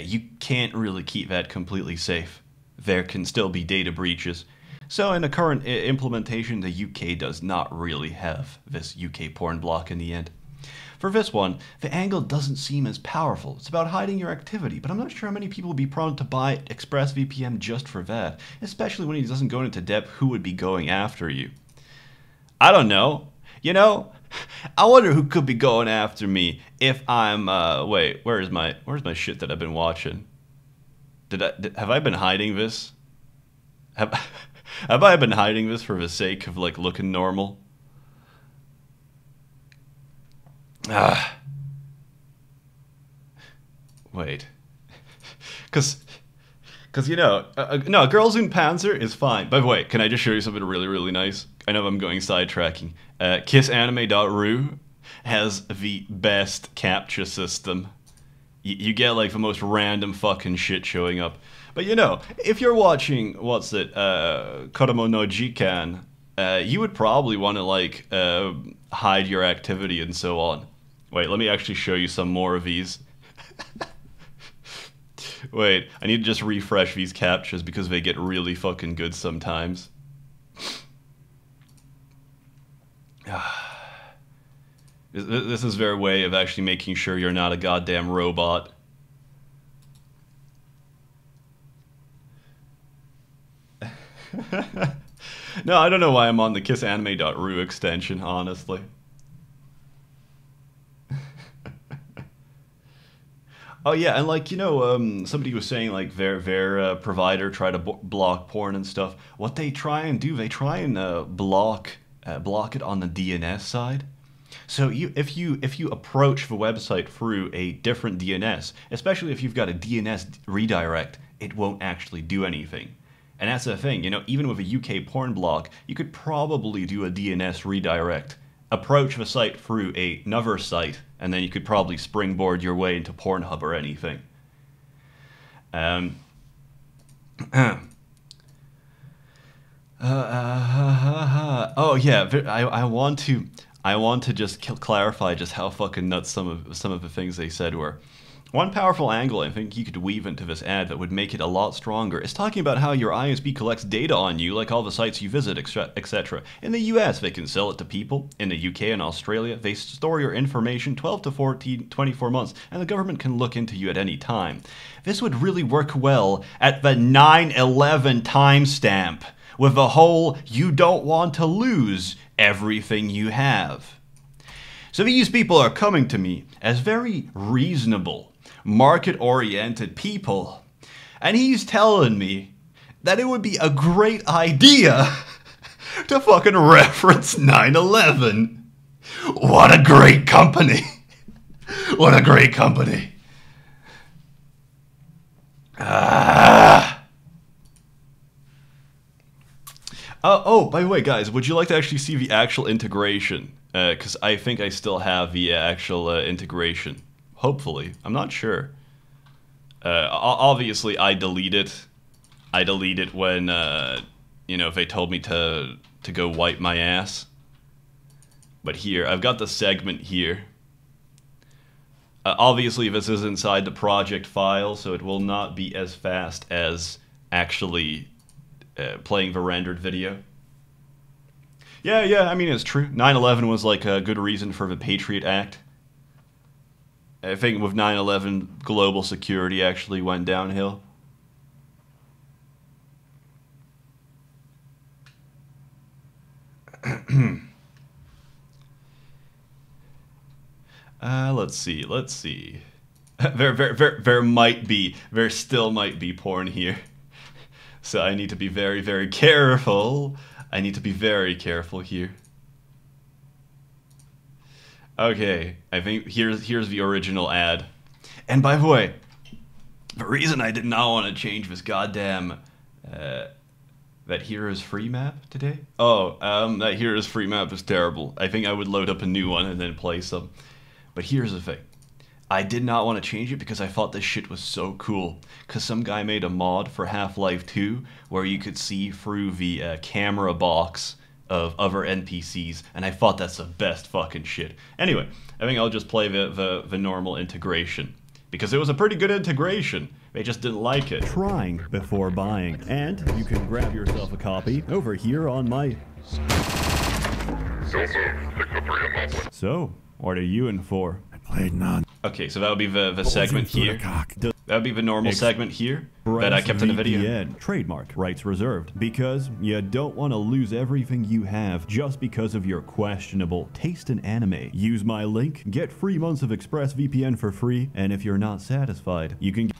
you can't really keep that completely safe. There can still be data breaches. So, in the current implementation, the UK does not really have this UK porn block in the end. For this one, the angle doesn't seem as powerful. It's about hiding your activity, but I'm not sure how many people would be prone to buy ExpressVPN just for that, especially when he doesn't go into depth who would be going after you. I don't know. You know, I wonder who could be going after me if I'm uh wait, where is my where's my shit that I've been watching? Did I did, have I been hiding this? Have have I been hiding this for the sake of like looking normal? Ah. Wait. Cuz cuz you know, no, Girls in Panzer is fine. By the way, can I just show you something really really nice? I know I'm going sidetracking. Uh kissanime.ru has the best capture system. Y- you get like the most random fucking shit showing up. But you know, if you're watching what's it, uh Kodomo no Jikan, uh, you would probably want to like uh, hide your activity and so on. Wait, let me actually show you some more of these. Wait, I need to just refresh these captures because they get really fucking good sometimes. This this is their way of actually making sure you're not a goddamn robot. no, I don't know why I'm on the kissanime.ru extension, honestly. oh yeah, and like you know, um, somebody was saying like their their uh, provider try to block porn and stuff. What they try and do, they try and uh, block uh, block it on the DNS side. So you, if you if you approach the website through a different DNS, especially if you've got a DNS redirect, it won't actually do anything. And that's the thing, you know, even with a UK porn block, you could probably do a DNS redirect, approach the site through a, another site, and then you could probably springboard your way into Pornhub or anything. Um, uh, uh, oh yeah, I, I want to I want to just clarify just how fucking nuts some of some of the things they said were. One powerful angle I think you could weave into this ad that would make it a lot stronger is talking about how your ISP collects data on you, like all the sites you visit, etc. In the US, they can sell it to people. In the UK and Australia, they store your information 12 to 14, 24 months, and the government can look into you at any time. This would really work well at the 9 11 timestamp, with the whole you don't want to lose everything you have. So these people are coming to me as very reasonable, market oriented people. And he's telling me that it would be a great idea to fucking reference 9 11. What a great company! What a great company! Ah. Uh, oh, by the way, guys, would you like to actually see the actual integration? Because uh, I think I still have the actual uh, integration. Hopefully. I'm not sure. Uh, obviously, I delete it. I delete it when, uh, you know, if they told me to, to go wipe my ass. But here, I've got the segment here. Uh, obviously, this is inside the project file, so it will not be as fast as actually uh, playing the rendered video. Yeah, yeah, I mean, it's true. 9 11 was like a good reason for the Patriot Act. I think with 9 11, global security actually went downhill. uh, let's see, let's see. there, there, there, there might be, there still might be porn here. So I need to be very, very careful. I need to be very careful here. Okay, I think here's here's the original ad. And by the way, the reason I did not want to change this goddamn uh, that heroes free map today. Oh, um, that heroes free map is terrible. I think I would load up a new one and then play some. But here's the thing. I did not want to change it because I thought this shit was so cool. Because some guy made a mod for Half-Life 2 where you could see through the uh, camera box of other NPCs, and I thought that's the best fucking shit. Anyway, I think I'll just play the, the, the normal integration. Because it was a pretty good integration. They just didn't like it. Trying before buying. And you can grab yourself a copy over here on my... So, what are you in for? I played none. Okay, so that would be the, the segment here. That would be the normal segment here that I kept in the video. VPN, trademark, rights reserved. Because you don't want to lose everything you have just because of your questionable taste in anime. Use my link, get free months of ExpressVPN for free, and if you're not satisfied, you can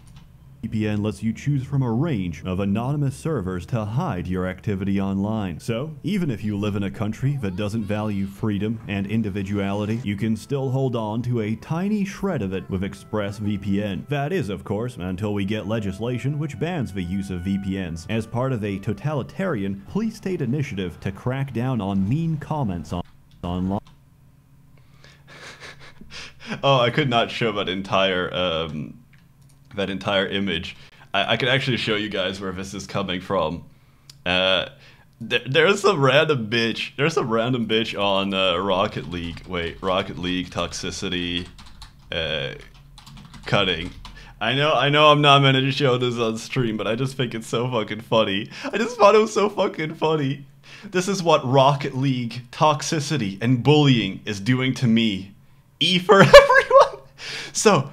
VPN lets you choose from a range of anonymous servers to hide your activity online. So, even if you live in a country that doesn't value freedom and individuality, you can still hold on to a tiny shred of it with ExpressVPN. That is, of course, until we get legislation which bans the use of VPNs as part of a totalitarian police state initiative to crack down on mean comments on online. oh, I could not show that entire um, that entire image. I, I can actually show you guys where this is coming from. Uh, there, there's some random bitch. There's some random bitch on uh, Rocket League. Wait, Rocket League toxicity, uh, cutting. I know, I know, I'm not meant to show this on stream, but I just think it's so fucking funny. I just thought it was so fucking funny. This is what Rocket League toxicity and bullying is doing to me. E for everyone. So,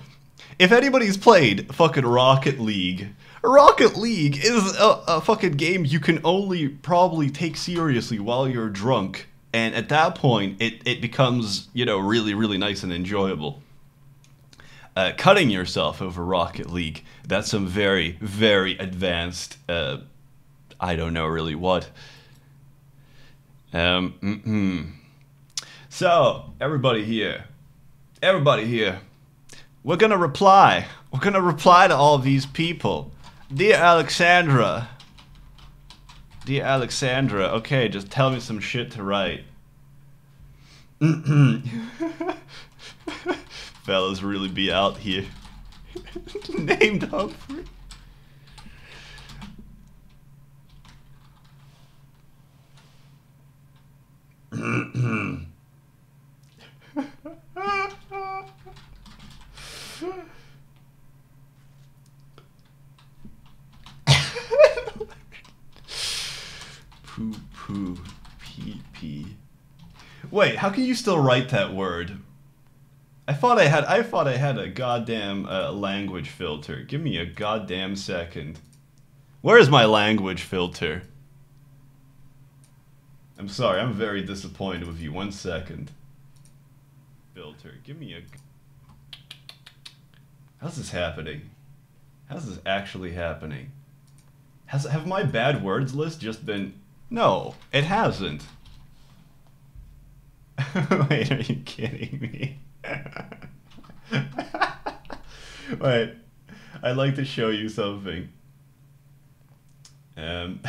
if anybody's played fucking Rocket League, Rocket League is a, a, fucking game you can only probably take seriously while you're drunk. And at that point, it, it becomes, you know, really, really nice and enjoyable. Uh, cutting yourself over Rocket League, that's some very, very advanced, uh, I don't know really what. Um, mm -mm. So, everybody here, everybody here, we're gonna reply. We're gonna reply to all these people. Dear Alexandra. Dear Alexandra, okay, just tell me some shit to write. Fellas really be out here. Named Humphrey. poo poo pee pee. Wait, how can you still write that word? I thought I had I thought I had a goddamn uh, language filter. Give me a goddamn second. Where is my language filter? I'm sorry, I'm very disappointed with you. One second. Filter. Give me a How's this happening? How's this actually happening? Has have my bad words list just been No, it hasn't. Wait, are you kidding me? Wait, I'd like to show you something. Um,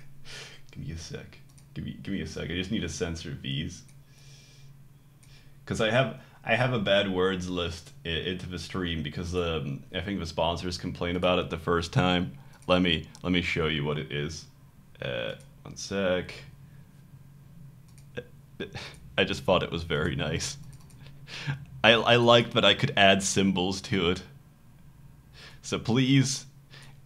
give me a sec. Give me, give me a sec. I just need to censor these because I have I have a bad words list into the stream because um, I think the sponsors complained about it the first time. Let me let me show you what it is. Uh, one sec. I just thought it was very nice. I I liked that I could add symbols to it. So please,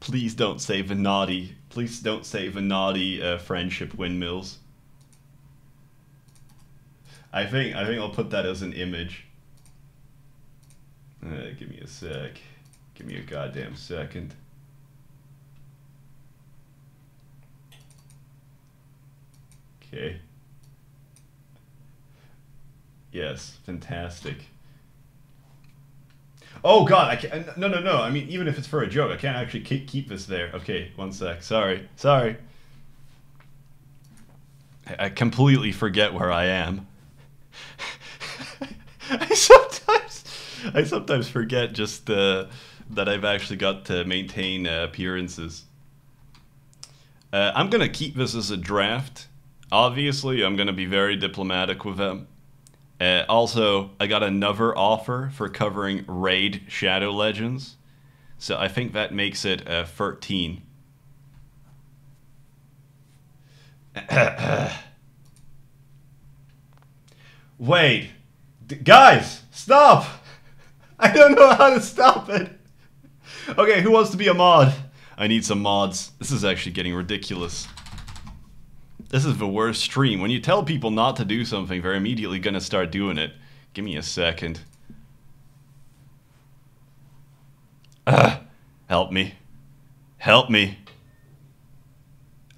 please don't say the naughty. Please don't say the naughty uh, friendship windmills. I think I think I'll put that as an image. Uh, give me a sec. Give me a goddamn second. Okay. Yes, fantastic. Oh god, I can't. No, no, no. I mean, even if it's for a joke, I can't actually keep, keep this there. Okay, one sec. Sorry, sorry. I completely forget where I am. I sometimes, I sometimes forget just uh, that I've actually got to maintain uh, appearances. Uh, I'm gonna keep this as a draft. Obviously, I'm gonna be very diplomatic with them. Uh, also, I got another offer for covering Raid Shadow Legends, so I think that makes it uh, 13. Wait, D- guys, stop! I don't know how to stop it. Okay, who wants to be a mod? I need some mods. This is actually getting ridiculous. This is the worst stream. When you tell people not to do something, they're immediately gonna start doing it. Give me a second. Ugh. Help me. Help me.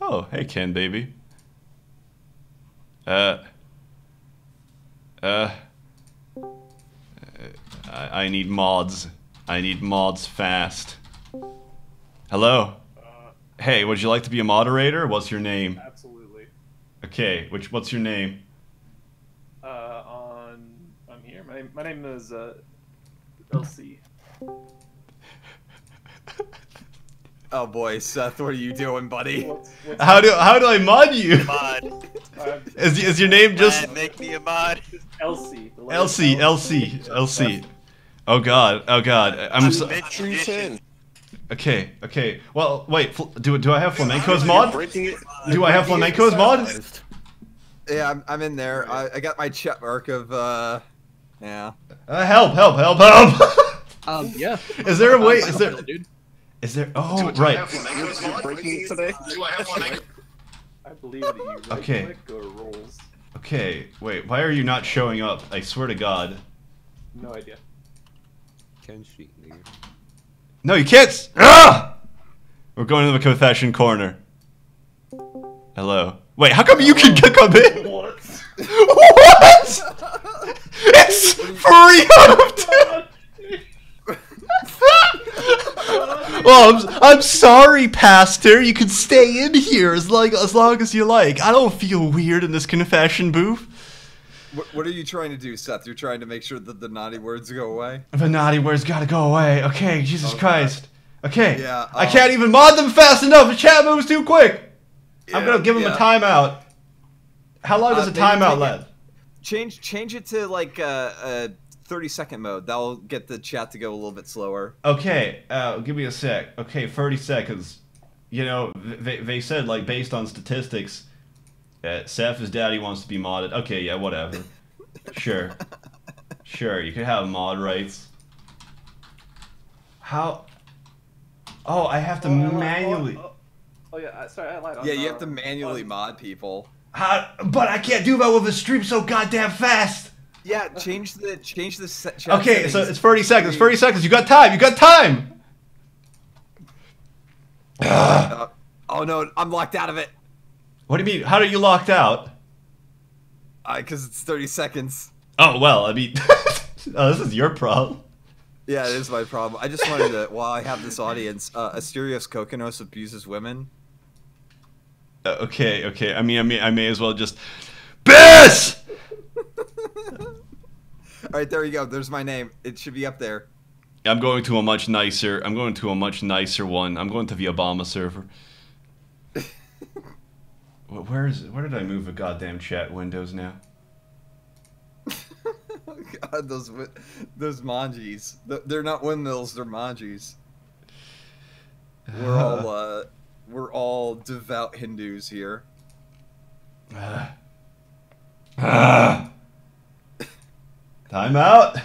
Oh, hey Ken, baby. Uh. Uh. I, I need mods. I need mods fast. Hello? Hey, would you like to be a moderator? What's your name? Absolutely. Okay, which what's your name? Uh, on I'm here. My name, my name is uh, LC. Oh boy, Sseth, what are you doing, buddy? How do how do I mod you? Mod. Is, is your name just Man, make me a mod. LC. the letter LC LC LC? Oh god, oh god. I'm so, Okay, okay. Well, wait. fl- Do do I have flamenco's mod? Do I have flamenco's mod? Yeah, I'm, I'm in there. I, I got my check mark of, uh, yeah. Uh, help! Help! Help! Help! Um, yeah. Is there a way? Is there? fine, dude. Is there? Oh, right. You're breaking it today. I believe that you right Okay. click go to roles. Okay. Wait. Why are you not showing up? I swear to God. No idea. Can she, nigga? No, you can't. Ah! We're going to the confession corner. Hello. Wait, how come you can g- come in? What? What? It's three out of ten. well, I'm, I'm sorry, Pastor. You can stay in here as long as long as you like. I don't feel weird in this confession booth. What, what are you trying to do, Sseth? You're trying to make sure that the naughty words go away? The naughty words gotta go away. Okay, Jesus Christ. Okay. Yeah, I um, can't even mod them fast enough. The chat moves too quick. I'm gonna give him a timeout. How long does Uh, a timeout last? Change change it to like uh, uh, 30 second mode. That'll get the chat to go a little bit slower. Okay, uh, give me a sec. Okay, 30 seconds. You know, they, they said, like, based on statistics, uh, Sseth's daddy wants to be modded. Okay, yeah, whatever. sure. Sure, you could have mod rights. How? Oh, I have to Oh, manually. oh, Oh yeah, sorry, I lied. On, Yeah, you uh, have to manually on- mod people. How, but I can't do that with a stream so goddamn fast. Yeah, change the change the set. Okay, so it's 30 seconds. 30 seconds. You got time. You got time. Uh, oh no, I'm locked out of it. What do you mean? How are you locked out? I because it's 30 seconds. Oh well, I mean, oh, this is your problem. Yeah, it is my problem. I just wanted to, while I have this audience, uh, Asterios Kokonos abuses women. Uh, okay, okay. I mean, I mean, I may as well just. Biss. All right, there you go. There's my name. It should be up there. I'm going to a much nicer. I'm going to a much nicer one. I'm going to the Obama server. Wh- Where is? Where did I move the goddamn chat windows now? God, those those manjis. They're not windmills. They're manjis. We're all uh, we're all devout Hindus here. Ah. Time out.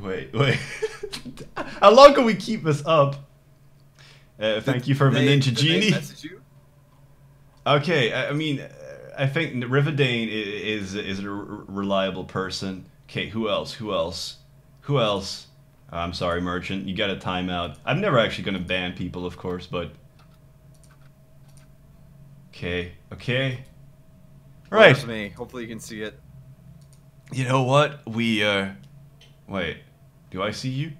wait, wait. How long can we keep this up? Uh, thank you for the They- Ninja Genie. Okay, I I mean, uh, I think Riverdane is is a reliable person. Okay, who else? Who else? Who else? I'm sorry, Merchant. You got a timeout. I'm never actually going to ban people, of course, but. Okay, okay. Right. There's me. Hopefully you can see it. You know what? We, uh. Wait. Do I see you?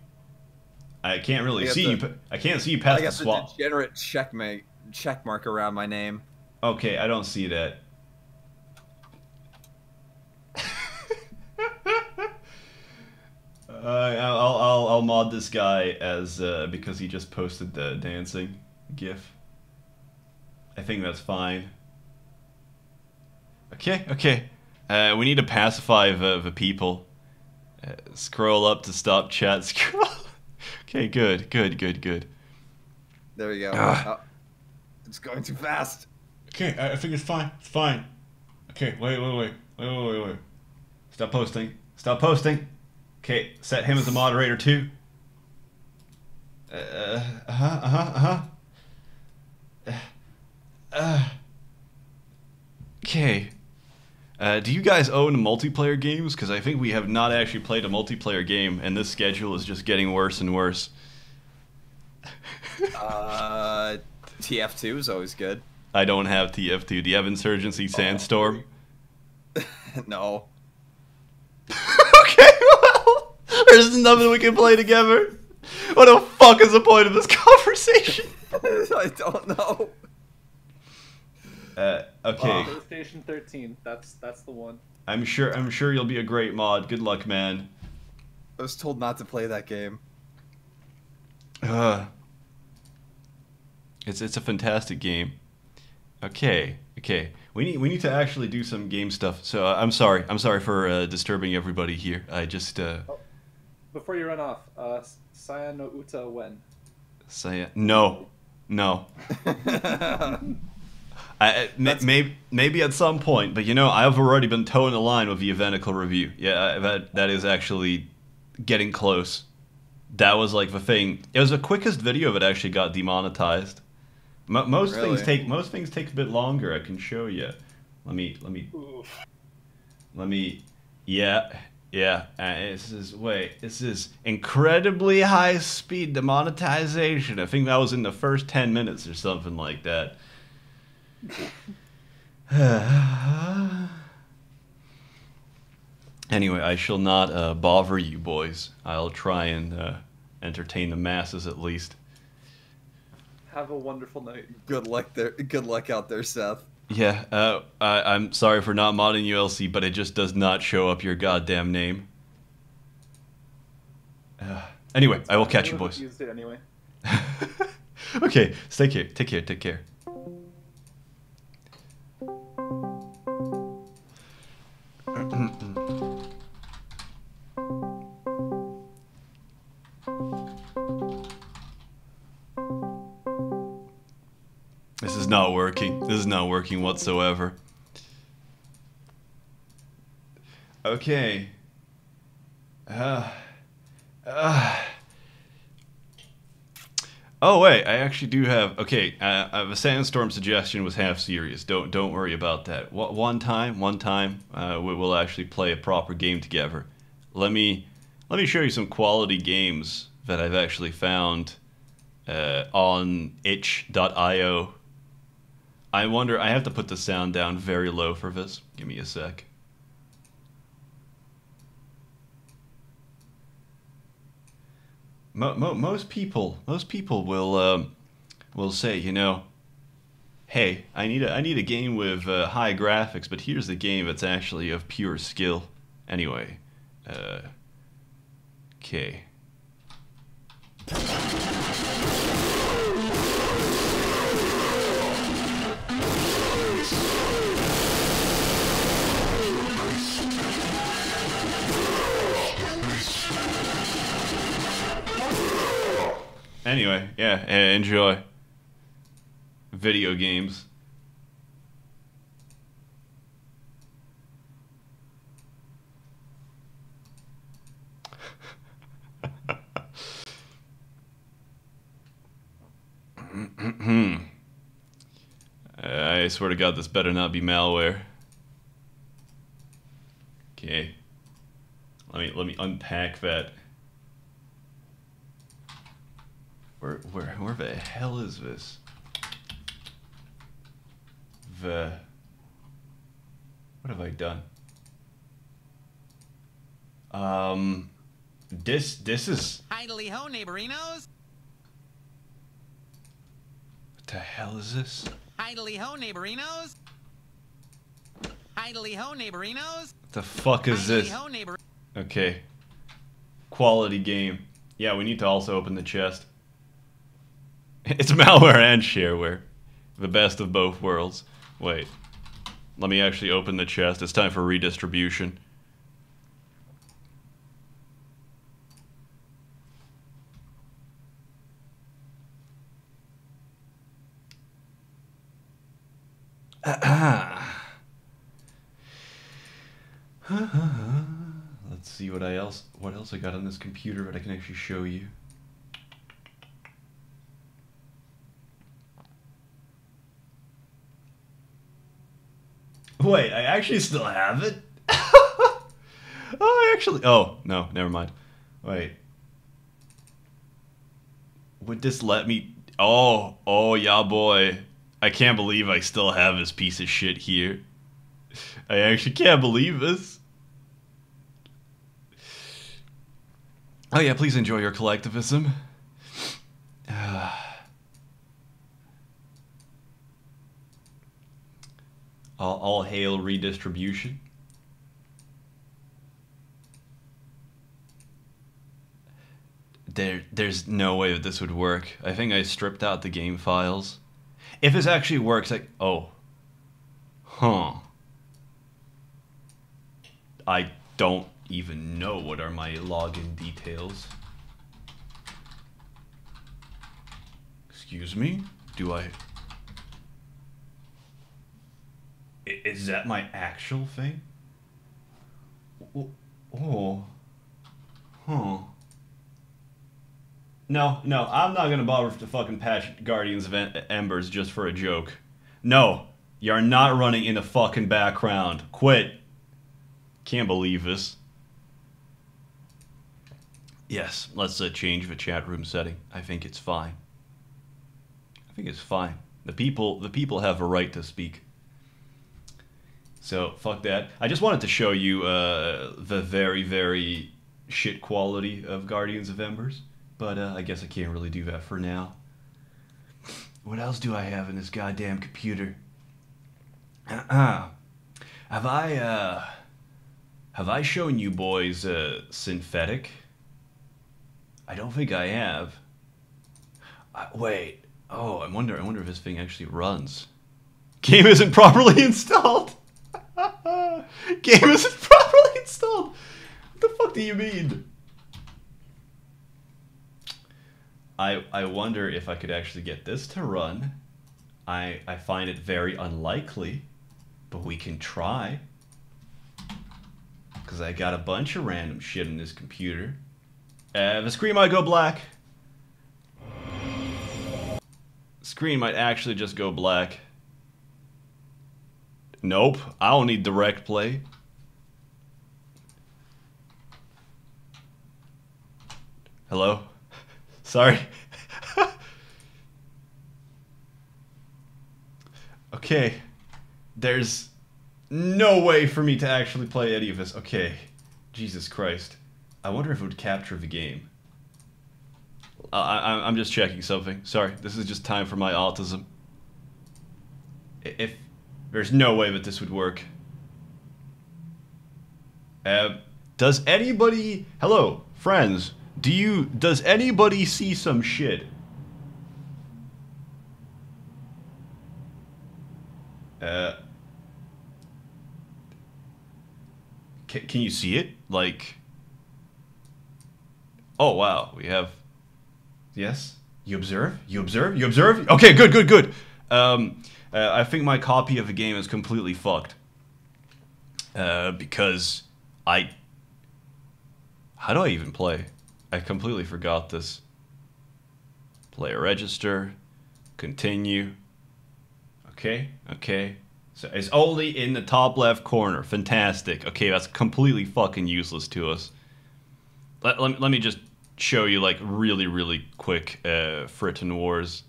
I can't really I see the- you. I can't see you I past the got the swap. degenerate checkmate check mark around my name. Okay, I don't see that. uh, I'll, I'll I'll mod this guy as uh, because he just posted the dancing gif. I think that's fine. Okay, okay. Uh, we need to pacify the, the people. Uh, scroll up to stop chat. Scroll. okay, good, good, good, good. There we go. Oh, it's going too fast. Okay, I think it's fine. It's fine. Okay, wait, wait, wait, wait, wait, wait, wait. Stop posting. Stop posting. Okay, set him as a moderator too. Uh, uh huh, uh huh, uh huh. Uh, okay. Uh, do you guys own multiplayer games? Because I think we have not actually played a multiplayer game, and this schedule is just getting worse and worse. Uh, TF2 is always good. I don't have TF2. Do you have Insurgency Sandstorm? no. okay, well, there's nothing we can play together. What the fuck is the point of this conversation? I don't know. Uh, okay, Space Station 13. That's that's the one. I'm sure. I'm sure you'll be a great mod. Good luck, man. I was told not to play that game. Uh, it's it's a fantastic game. Okay, okay. We need we need to actually do some game stuff. So uh, I'm sorry. I'm sorry for uh, disturbing everybody here. I just uh, Before you run off, uh, Saya no Uta when? say no, no. I, maybe maybe at some point, but you know, I've already been toeing the line with the Evenicle review. Yeah, that that is actually getting close. That was like the thing. It was the quickest video that actually got demonetized. Mo most things take most things take a bit longer. I can show you. Let me let me let me. Yeah, yeah. Uh, this is wait. This is incredibly high speed demonetization. I think that was in the first ten minutes or something like that. anyway, I shall not uh, bother you boys. I'll try and uh, entertain the masses at least. Have a wonderful night. Good luck there. Good luck out there, Sseth. Yeah, uh, I, I'm sorry for not modding ULC, but it just does not show up your goddamn name. Uh, anyway, I will catch you boys. Used it anyway. okay, stay care. Take care. Take care. Not working. This is not working whatsoever. Okay. Uh, uh, Oh wait, I actually do have. Okay, uh, the sandstorm suggestion was half serious. Don't don't worry about that. One time, one time, uh, we will actually play a proper game together. Let me let me show you some quality games that I've actually found uh, on itch.io. I wonder. I have to put the sound down very low for this. Give me a sec. Mo- mo- most people, most people will um, will say, you know, hey, I need a I need a game with uh, high graphics, but here's the game that's actually of pure skill. Anyway, uh, Anyway, yeah, e- enjoy. Video games. Uh, I swear to God, this better not be malware. Okay. Let me let me unpack that. Where where where the hell is this? The what have I done? Um this this is Idly ho, neighborinos. what the hell is this? Idly ho, neighborinos. Idly ho, neighborinos. What the fuck is Idly this? Okay. Quality game. Yeah, we need to also open the chest. It's malware and shareware. The best of both worlds. Wait. Let me actually open the chest. It's time for redistribution. Let's see what I else what else I got on this computer that I can actually show you. Wait, I actually still have it? oh, I actually Oh, no, never mind. Wait. Would this let me Oh, oh yeah boy. I can't believe I still have this piece of shit here. I actually can't believe this. Oh yeah, please enjoy your collectivism. All, all hail redistribution. There, there's no way that this would work. I think I stripped out the game files. If this actually works, like, oh, huh. I don't even know what are my login details. Excuse me? Do I... I- Is that my actual thing? Oh. Huh. No, no, I'm not gonna bother to fucking patch Guardians of Em- Embers just for a joke. No, you're not running in the fucking background. Quit. Can't believe this. Yes, let's uh, change the chat room setting. I think it's fine. I think it's fine. The people, the people have a right to speak. So fuck that. I just wanted to show you uh, the very, very shit quality of Guardians of Embers, but uh, I guess I can't really do that for now. What else do I have in this goddamn computer? have I uh, have I shown you boys uh, Synthetik? I don't think I have. Uh, wait. Oh, I wonder. I wonder if this thing actually runs. Game isn't properly installed. Game isn't properly installed. What the fuck do you mean? I I wonder if I could actually get this to run. I I find it very unlikely, but we can try. Cause I got a bunch of random shit in this computer. Uh, the screen might go black. screen might actually just go black. Nope, I don't need direct play. Hello? Sorry. okay. There's no way for me to actually play any of this. Okay. Jesus Christ. I wonder if it would capture the game. Uh, I, I, I'm just checking something. Sorry, this is just time for my autism. If there's no way that this would work. Uh, does anybody? Hello, friends. Do you? Does anybody see some shit? Uh. Can, can you see it? Like. Oh wow, we have. Yes. You observe. You observe. You observe. Okay, good, good, good. Um, uh, I think my copy of the game is completely fucked. Uh, because I. How do I even play? I completely forgot this. Player register. Continue. Okay, okay. So it's only in the top left corner. Fantastic. Okay, that's completely fucking useless to us. Let, let, let me just show you, like, really, really quick uh, Wars.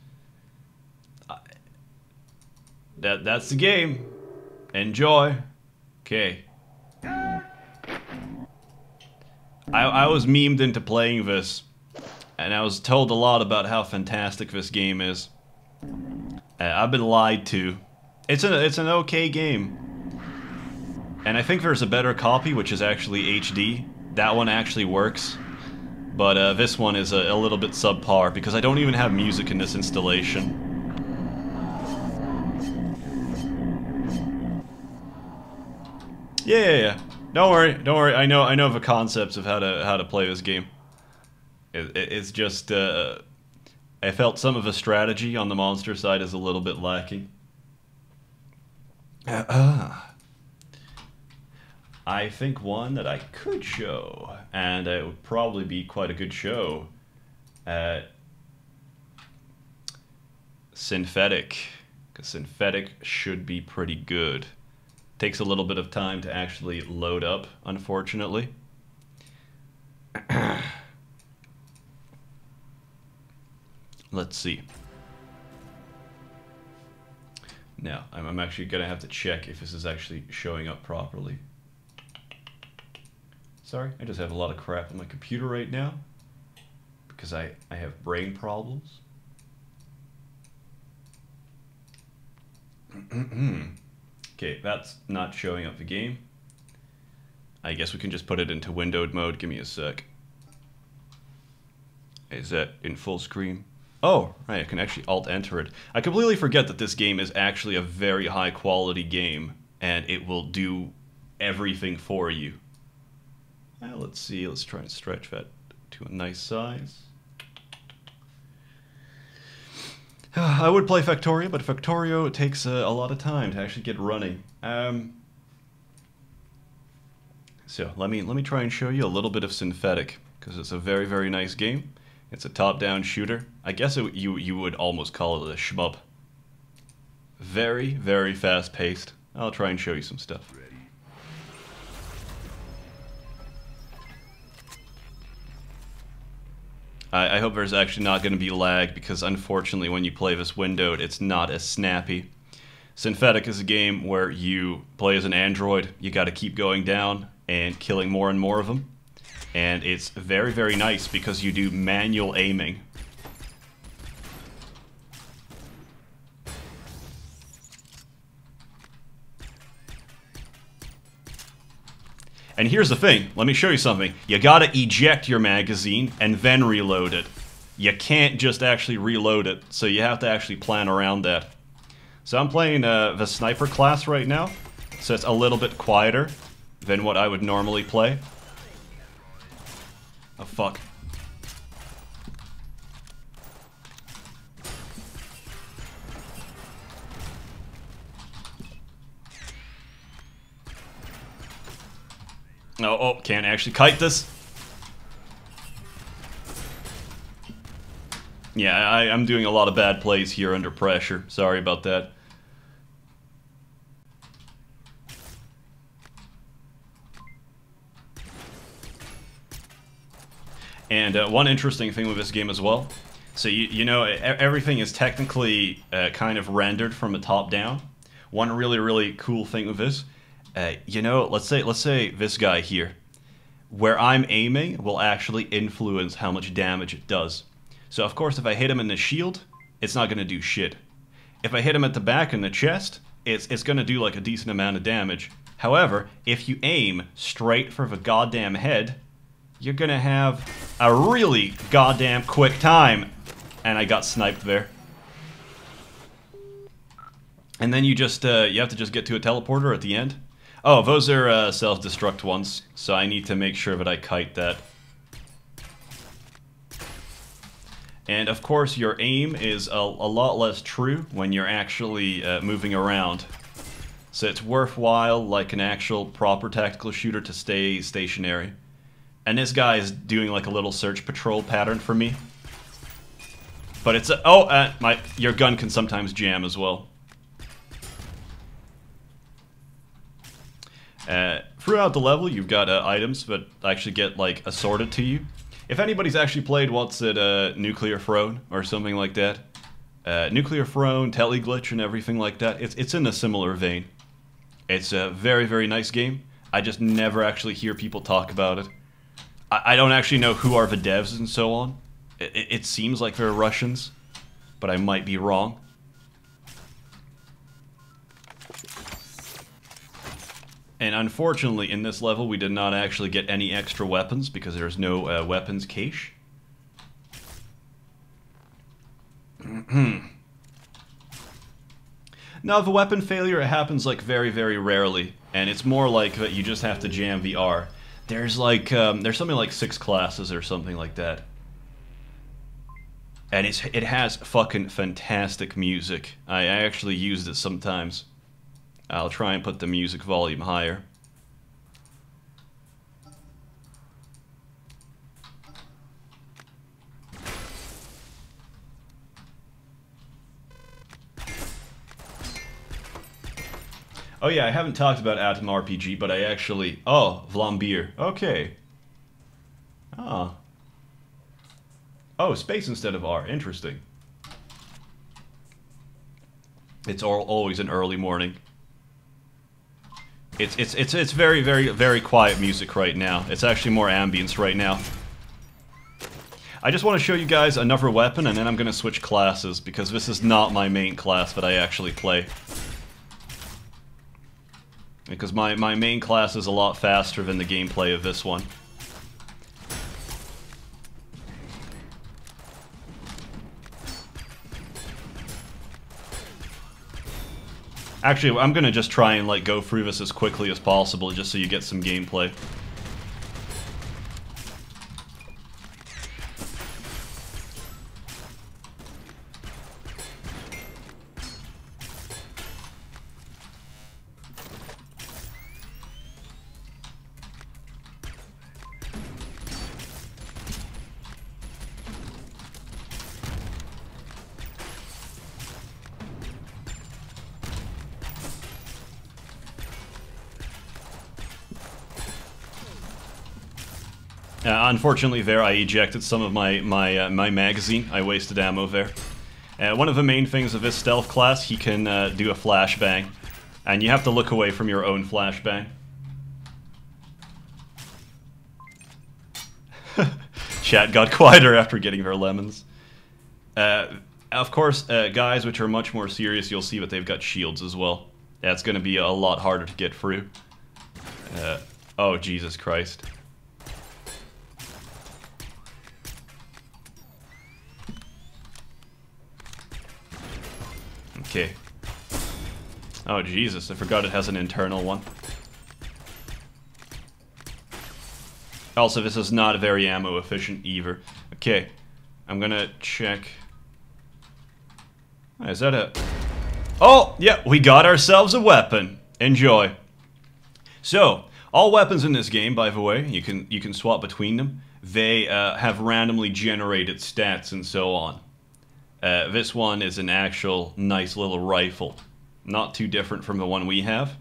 That, that's the game. Enjoy. Okay. I, I was memed into playing this, and I was told a lot about how fantastic this game is. Uh, I've been lied to. It's a it's an okay game, and I think there's a better copy which is actually HD. That one actually works, but uh, this one is a, a little bit subpar because I don't even have music in this installation. Yeah, yeah, yeah. Don't worry, don't worry. I know, I know the concepts of how to how to play this game. It, it, it's just, uh, I felt some of the strategy on the monster side is a little bit lacking. Uh, ah. I think one that I could show, and it would probably be quite a good show. Uh, Synthetik, because Synthetik should be pretty good. Takes a little bit of time to actually load up, unfortunately. Let's see. Now, I'm, I'm actually going to have to check if this is actually showing up properly. Sorry, I just have a lot of crap on my computer right now because I, I have brain problems. okay, that's not showing up the game. I guess we can just put it into windowed mode. Give me a sec. Is that in full screen? Oh, right, I can actually alt-enter it. I completely forget that this game is actually a very high-quality game, and it will do everything for you. Well, let's see, let's try and stretch that to a nice size. I would play Factorio, but Factorio takes a, a lot of time to actually get running. Um, so let me let me try and show you a little bit of Synthetik because it's a very very nice game. It's a top-down shooter. I guess it, you you would almost call it a shmup. Very very fast-paced. I'll try and show you some stuff. I, I hope there's actually not going to be lag because unfortunately when you play this windowed it's not as snappy. Synthetik is a game where you play as an android, you got to keep going down and killing more and more of them. And it's very, very nice because you do manual aiming. And here's the thing, let me show you something. You gotta eject your magazine and then reload it. You can't just actually reload it, so you have to actually plan around that. So I'm playing uh, the sniper class right now, so it's a little bit quieter than what I would normally play. Oh fuck. Oh, oh, can't actually kite this. Yeah, I, I'm doing a lot of bad plays here under pressure. Sorry about that. And uh, one interesting thing with this game as well, so you, you know, everything is technically uh, kind of rendered from the top down. One really, really cool thing with this, uh, you know, let's say, let's say this guy here, where I'm aiming will actually influence how much damage it does. So of course, if I hit him in the shield, it's not going to do shit. If I hit him at the back in the chest, it's, it's going to do like a decent amount of damage. However, if you aim straight for the goddamn head, you're going to have a really goddamn quick time. And I got sniped there. And then you just, uh, you have to just get to a teleporter at the end. Oh, those are uh, self-destruct ones, so I need to make sure that I kite that. And of course, your aim is a, a lot less true when you're actually uh, moving around. So it's worthwhile, like an actual proper tactical shooter, to stay stationary. And this guy is doing like a little search patrol pattern for me. But it's a, oh, uh, my your gun can sometimes jam as well. Uh, throughout the level, you've got uh, items that actually get like assorted to you. If anybody's actually played what's it, uh, Nuclear Throne or something like that, uh, Nuclear Throne, Teleglitch, and everything like that, it's it's in a similar vein. It's a very very nice game. I just never actually hear people talk about it. I, I don't actually know who are the devs and so on. It, it, it seems like they're Russians, but I might be wrong. And unfortunately, in this level, we did not actually get any extra weapons because there's no uh, weapons cache. now, the weapon failure it happens like very, very rarely, and it's more like that you just have to jam VR. There's like um, there's something like six classes or something like that, and it's it has fucking fantastic music. I, I actually used it sometimes. I'll try and put the music volume higher. Oh yeah, I haven't talked about Atom RPG, but I actually... Oh, Vlambeer. Okay. Ah. Oh, space instead of R. Interesting. It's all, always an early morning. It's it's it's it's very very very quiet music right now. It's actually more ambience right now. I just want to show you guys another weapon and then I'm going to switch classes because this is not my main class that I actually play. Because my, my main class is a lot faster than the gameplay of this one. Actually, I'm gonna just try and like go through this as quickly as possible just so you get some gameplay. Unfortunately, there I ejected some of my my uh, my magazine. I wasted ammo there. Uh, one of the main things of this stealth class, he can uh, do a flashbang, and you have to look away from your own flashbang. Chat got quieter after getting their lemons. Uh, of course, uh, guys which are much more serious, you'll see that they've got shields as well. That's going to be a lot harder to get through. oh, Jesus Christ. Okay. Oh, Jesus, I forgot it has an internal one. Also, this is not very ammo efficient either. Okay, I'm gonna check. Is that a... Oh, yeah, we got ourselves a weapon. Enjoy. So, all weapons in this game, by the way, you can you can swap between them. They uh, have randomly generated stats and so on. Uh, this one is an actual nice little rifle, not too different from the one we have.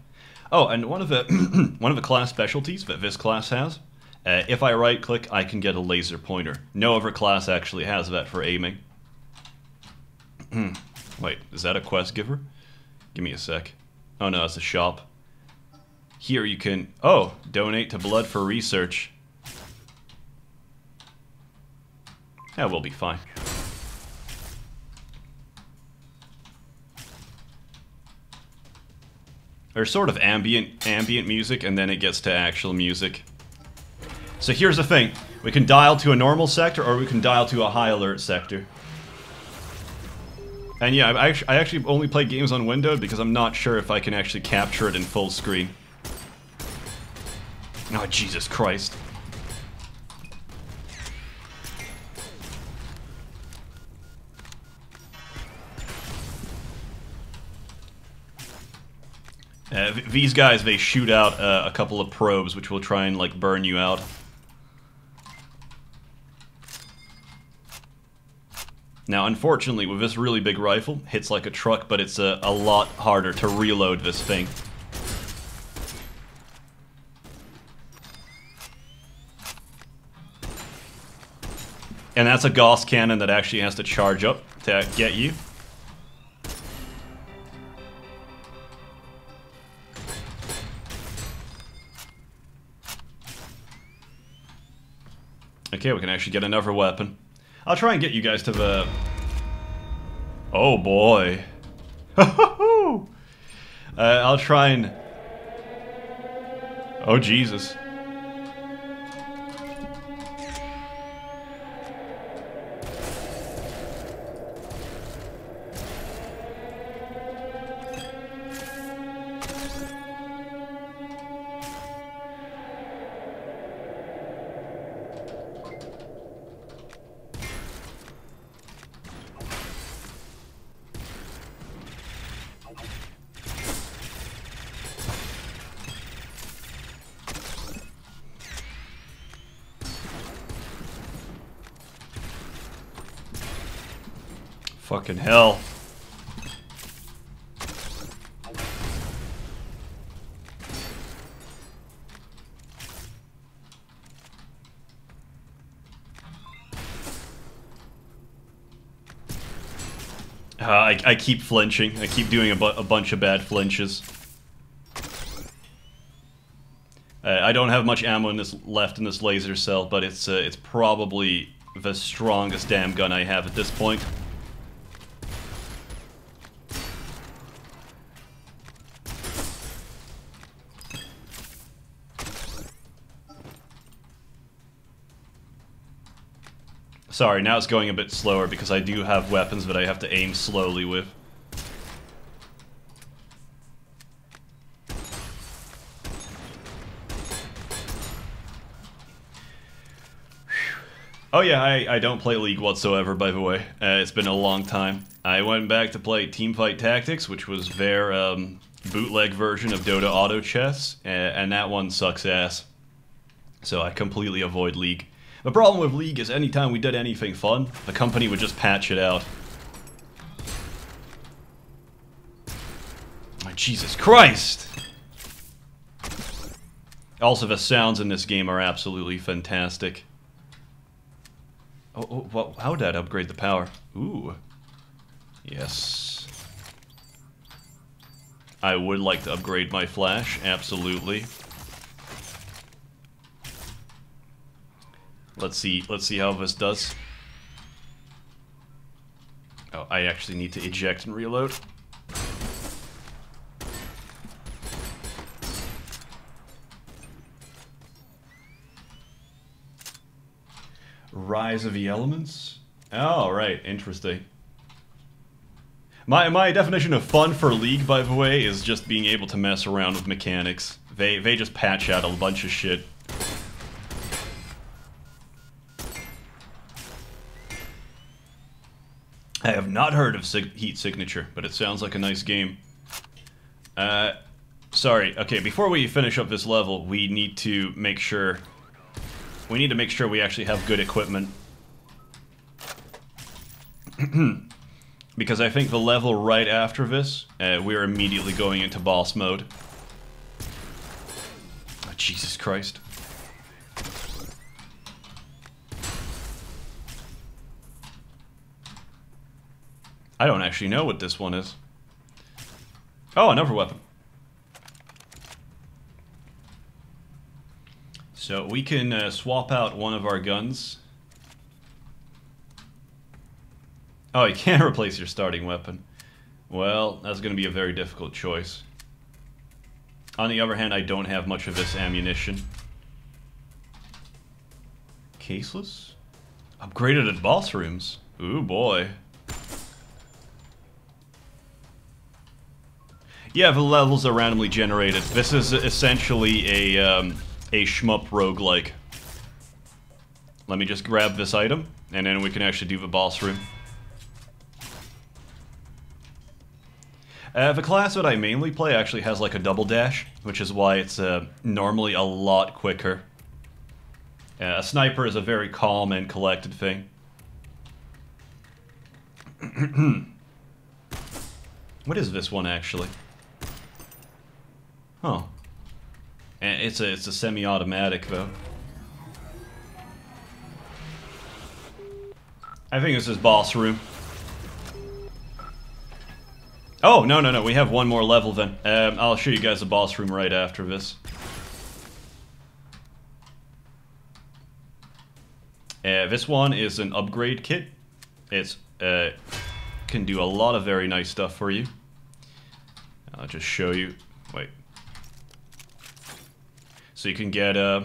Oh, and one of the one of the class specialties that this class has, uh, if I right click, I can get a laser pointer. No other class actually has that for aiming. Wait, is that a quest giver? Give me a sec. Oh no, it's a shop. Here you can, oh, donate to Blood for research. Yeah, we'll be fine. There's sort of ambient ambient music and then it gets to actual music. So here's the thing. We can dial to a normal sector or we can dial to a high alert sector. And yeah, I actually, I actually only play games on windowed because I'm not sure if I can actually capture it in full screen. Oh, Jesus Christ. Uh, these guys, they shoot out uh, a couple of probes, which will try and, like, burn you out. Now, unfortunately, with this really big rifle, hits like a truck, but it's a, a lot harder to reload this thing. And that's a Gauss cannon that actually has to charge up to get you. Okay, we can actually get another weapon. I'll try and get you guys to the... Oh boy. uh, I'll try and... Oh Jesus. I, keep flinching. I keep doing a, bu a bunch of bad flinches. Uh, I don't have much ammo in this left in this laser cell, but it's uh, it's probably the strongest damn gun I have at this point. Sorry, now it's going a bit slower because I do have weapons that I have to aim slowly with. Oh yeah, I, I don't play League whatsoever, by the way. Uh, it's been a long time. I went back to play Teamfight Tactics, which was their um, bootleg version of Dota Auto Chess, uh, and that one sucks ass. So I completely avoid League. The problem with League is anytime we did anything fun, the company would just patch it out. Oh, Jesus Christ! Also, the sounds in this game are absolutely fantastic. Oh, oh how did I upgrade the power? Ooh. Yes. I would like to upgrade my flash, absolutely. Let's see, let's see how this does. Oh, I actually need to eject and reload. Rise of the Elements? Oh, right, interesting. My, my definition of fun for League, by the way, is just being able to mess around with mechanics. They, they just patch out a bunch of shit. I have not heard of Sig Heat Signature, but it sounds like a nice game. Uh, sorry. Okay, before we finish up this level, we need to make sure... We need to make sure we actually have good equipment. Because I think the level right after this, uh, we're immediately going into boss mode. Oh, Jesus Christ. I don't actually know what this one is. Oh, another weapon. So we can uh, swap out one of our guns. Oh, you can't replace your starting weapon. Well, that's going to be a very difficult choice. On the other hand, I don't have much of this ammunition. Caseless? Upgraded at boss rooms. Ooh, boy. Yeah, the levels are randomly generated. This is essentially a, um, a shmup roguelike. Let me just grab this item, and then we can actually do the boss room. Uh, the class that I mainly play actually has like a double dash, which is why it's uh, normally a lot quicker. Uh, a sniper is a very calm and collected thing. what is this one actually? Huh. And it's a it's a semi-automatic though. I think this is boss room. Oh, no, no, no. We have one more level then. Um, I'll show you guys the boss room right after this. Uh, this one is an upgrade kit. It's uh, can do a lot of very nice stuff for you. I'll just show you. Wait. So you can get Uh...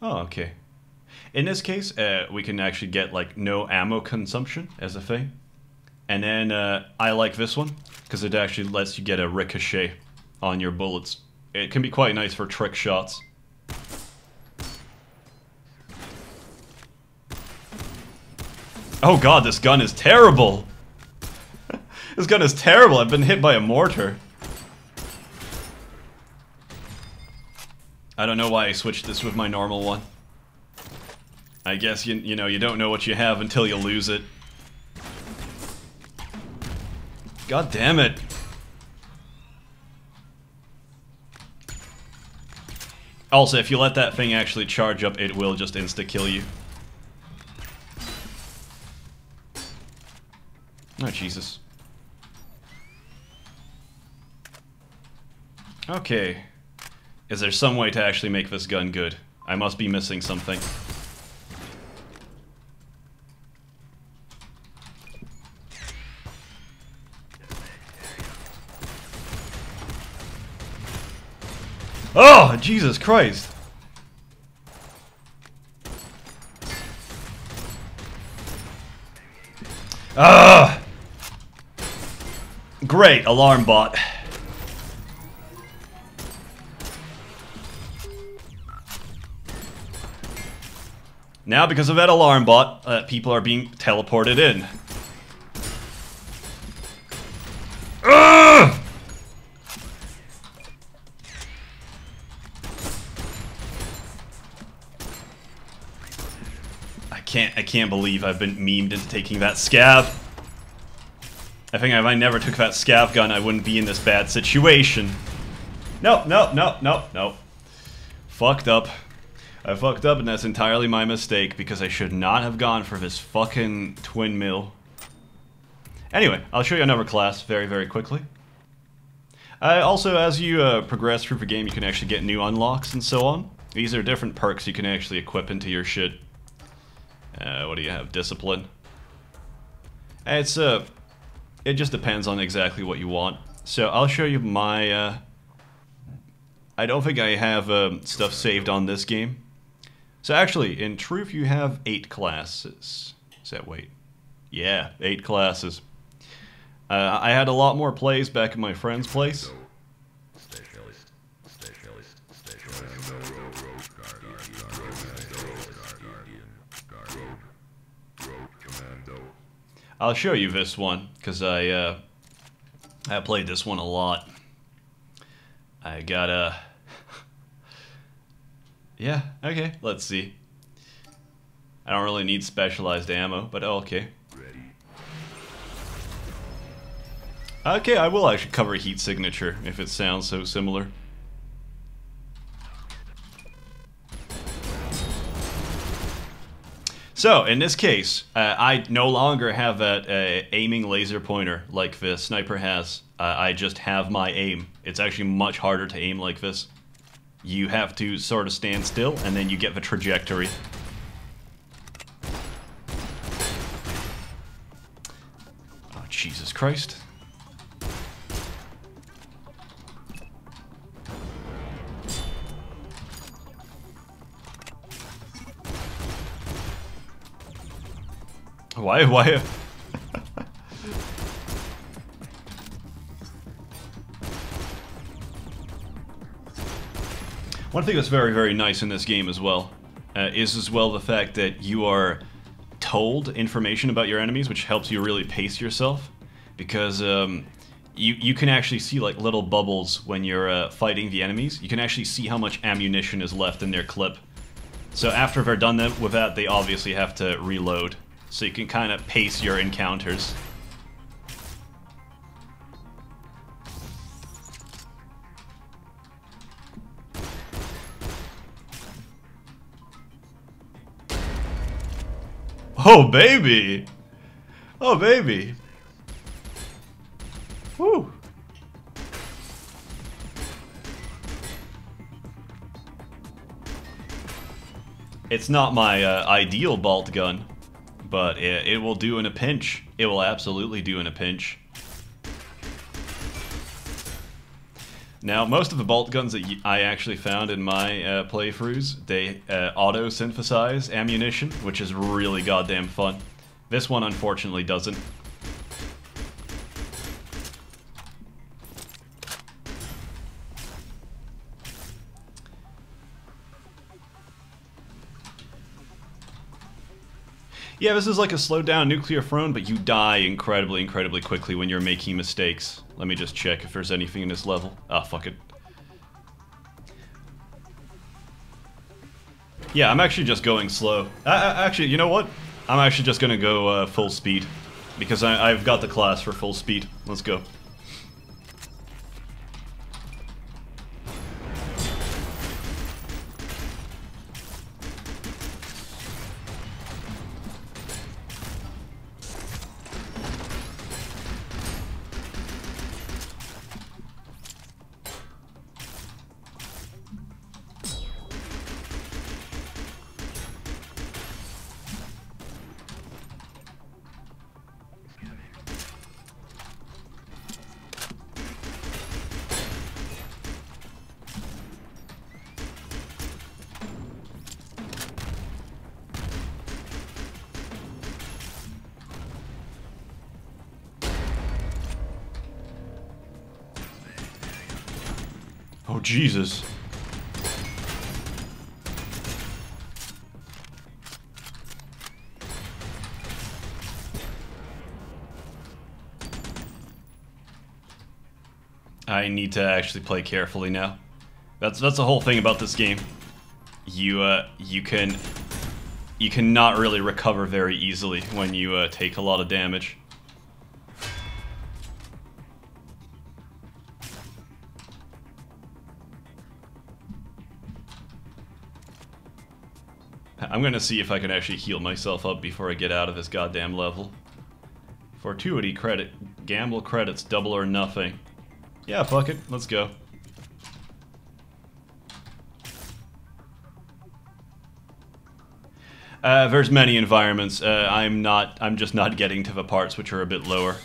Oh, okay. In this case, uh, we can actually get like no ammo consumption as a thing. And then uh, I like this one because it actually lets you get a ricochet on your bullets. It can be quite nice for trick shots. Oh god, this gun is terrible! this gun is terrible, I've been hit by a mortar. I don't know why I switched this with my normal one. I guess, you, you know, you don't know what you have until you lose it. God damn it. Also, if you let that thing actually charge up, it will just insta-kill you. Oh, Jesus. Okay. Is there some way to actually make this gun good? I must be missing something. Oh, Jesus Christ. Ah! Great, alarm bot. Now, because of that alarm bot, uh, people are being teleported in. I can't, I can't believe I've been memed into taking that scav. I think if I never took that scav gun, I wouldn't be in this bad situation. No, no, no, no, no. Fucked up. I fucked up and that's entirely my mistake because I should not have gone for this fucking twin mill. Anyway, I'll show you another class very, very quickly. Uh, also, as you uh, progress through the game, you can actually get new unlocks and so on. These are different perks you can actually equip into your shit. Uh, what do you have? Discipline. It's, uh, it just depends on exactly what you want. So I'll show you my, uh, I don't think I have um, stuff saved on this game. So actually, in truth, you have eight classes. Is that wait? Yeah, eight classes. Uh, I had a lot more plays back in my friend's place. I'll show you this one because I uh, I played this one a lot. I got a yeah okay let's see. I don't really need specialized ammo, but okay. Okay, I will actually cover heat signature if it sounds so similar. So, in this case, uh, I no longer have that uh, aiming laser pointer like the sniper has. Uh, I just have my aim. It's actually much harder to aim like this. You have to sort of stand still, and then you get the trajectory. Oh, Jesus Christ. Why? Why? One thing that's very, very nice in this game as well uh, is as well the fact that you are told information about your enemies, which helps you really pace yourself. Because um, you you can actually see like little bubbles when you're uh, fighting the enemies. You can actually see how much ammunition is left in their clip. So after they're done that, with that, they obviously have to reload. So you can kind of pace your encounters. Oh, baby! Oh, baby! Woo! It's not my uh, ideal bolt gun, but it, it will do in a pinch. It will absolutely do in a pinch. Now, most of the bolt guns that I actually found in my uh, playthroughs, they uh, auto-synthesize ammunition, which is really goddamn fun. This one, unfortunately, doesn't. Yeah, this is like a slowed down nuclear throne, but you die incredibly, incredibly quickly when you're making mistakes. Let me just check if there's anything in this level. Ah, fuck it. Yeah, I'm actually just going slow. Uh, uh, actually, you know what? I'm actually just gonna go uh, full speed. Because I I've got the class for full speed. Let's go. Need to actually play carefully now. That's that's the whole thing about this game. You uh you can you cannot really recover very easily when you uh, take a lot of damage. I'm gonna see if I can actually heal myself up before I get out of this goddamn level. Fortuity credit. Gamble credits, double or nothing. Yeah, fuck it. Let's go. Uh, there's many environments. Uh, I'm not. I'm just not getting to the parts which are a bit lower.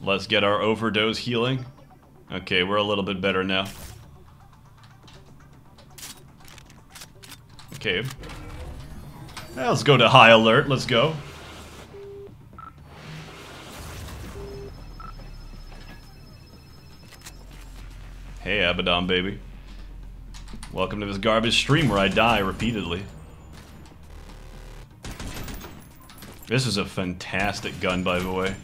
Let's get our overdose healing. Okay, we're a little bit better now. Okay. Let's go to high alert. Let's go. Hey, Abaddon, baby. Welcome to this garbage stream where I die repeatedly. This is a fantastic gun, by the way.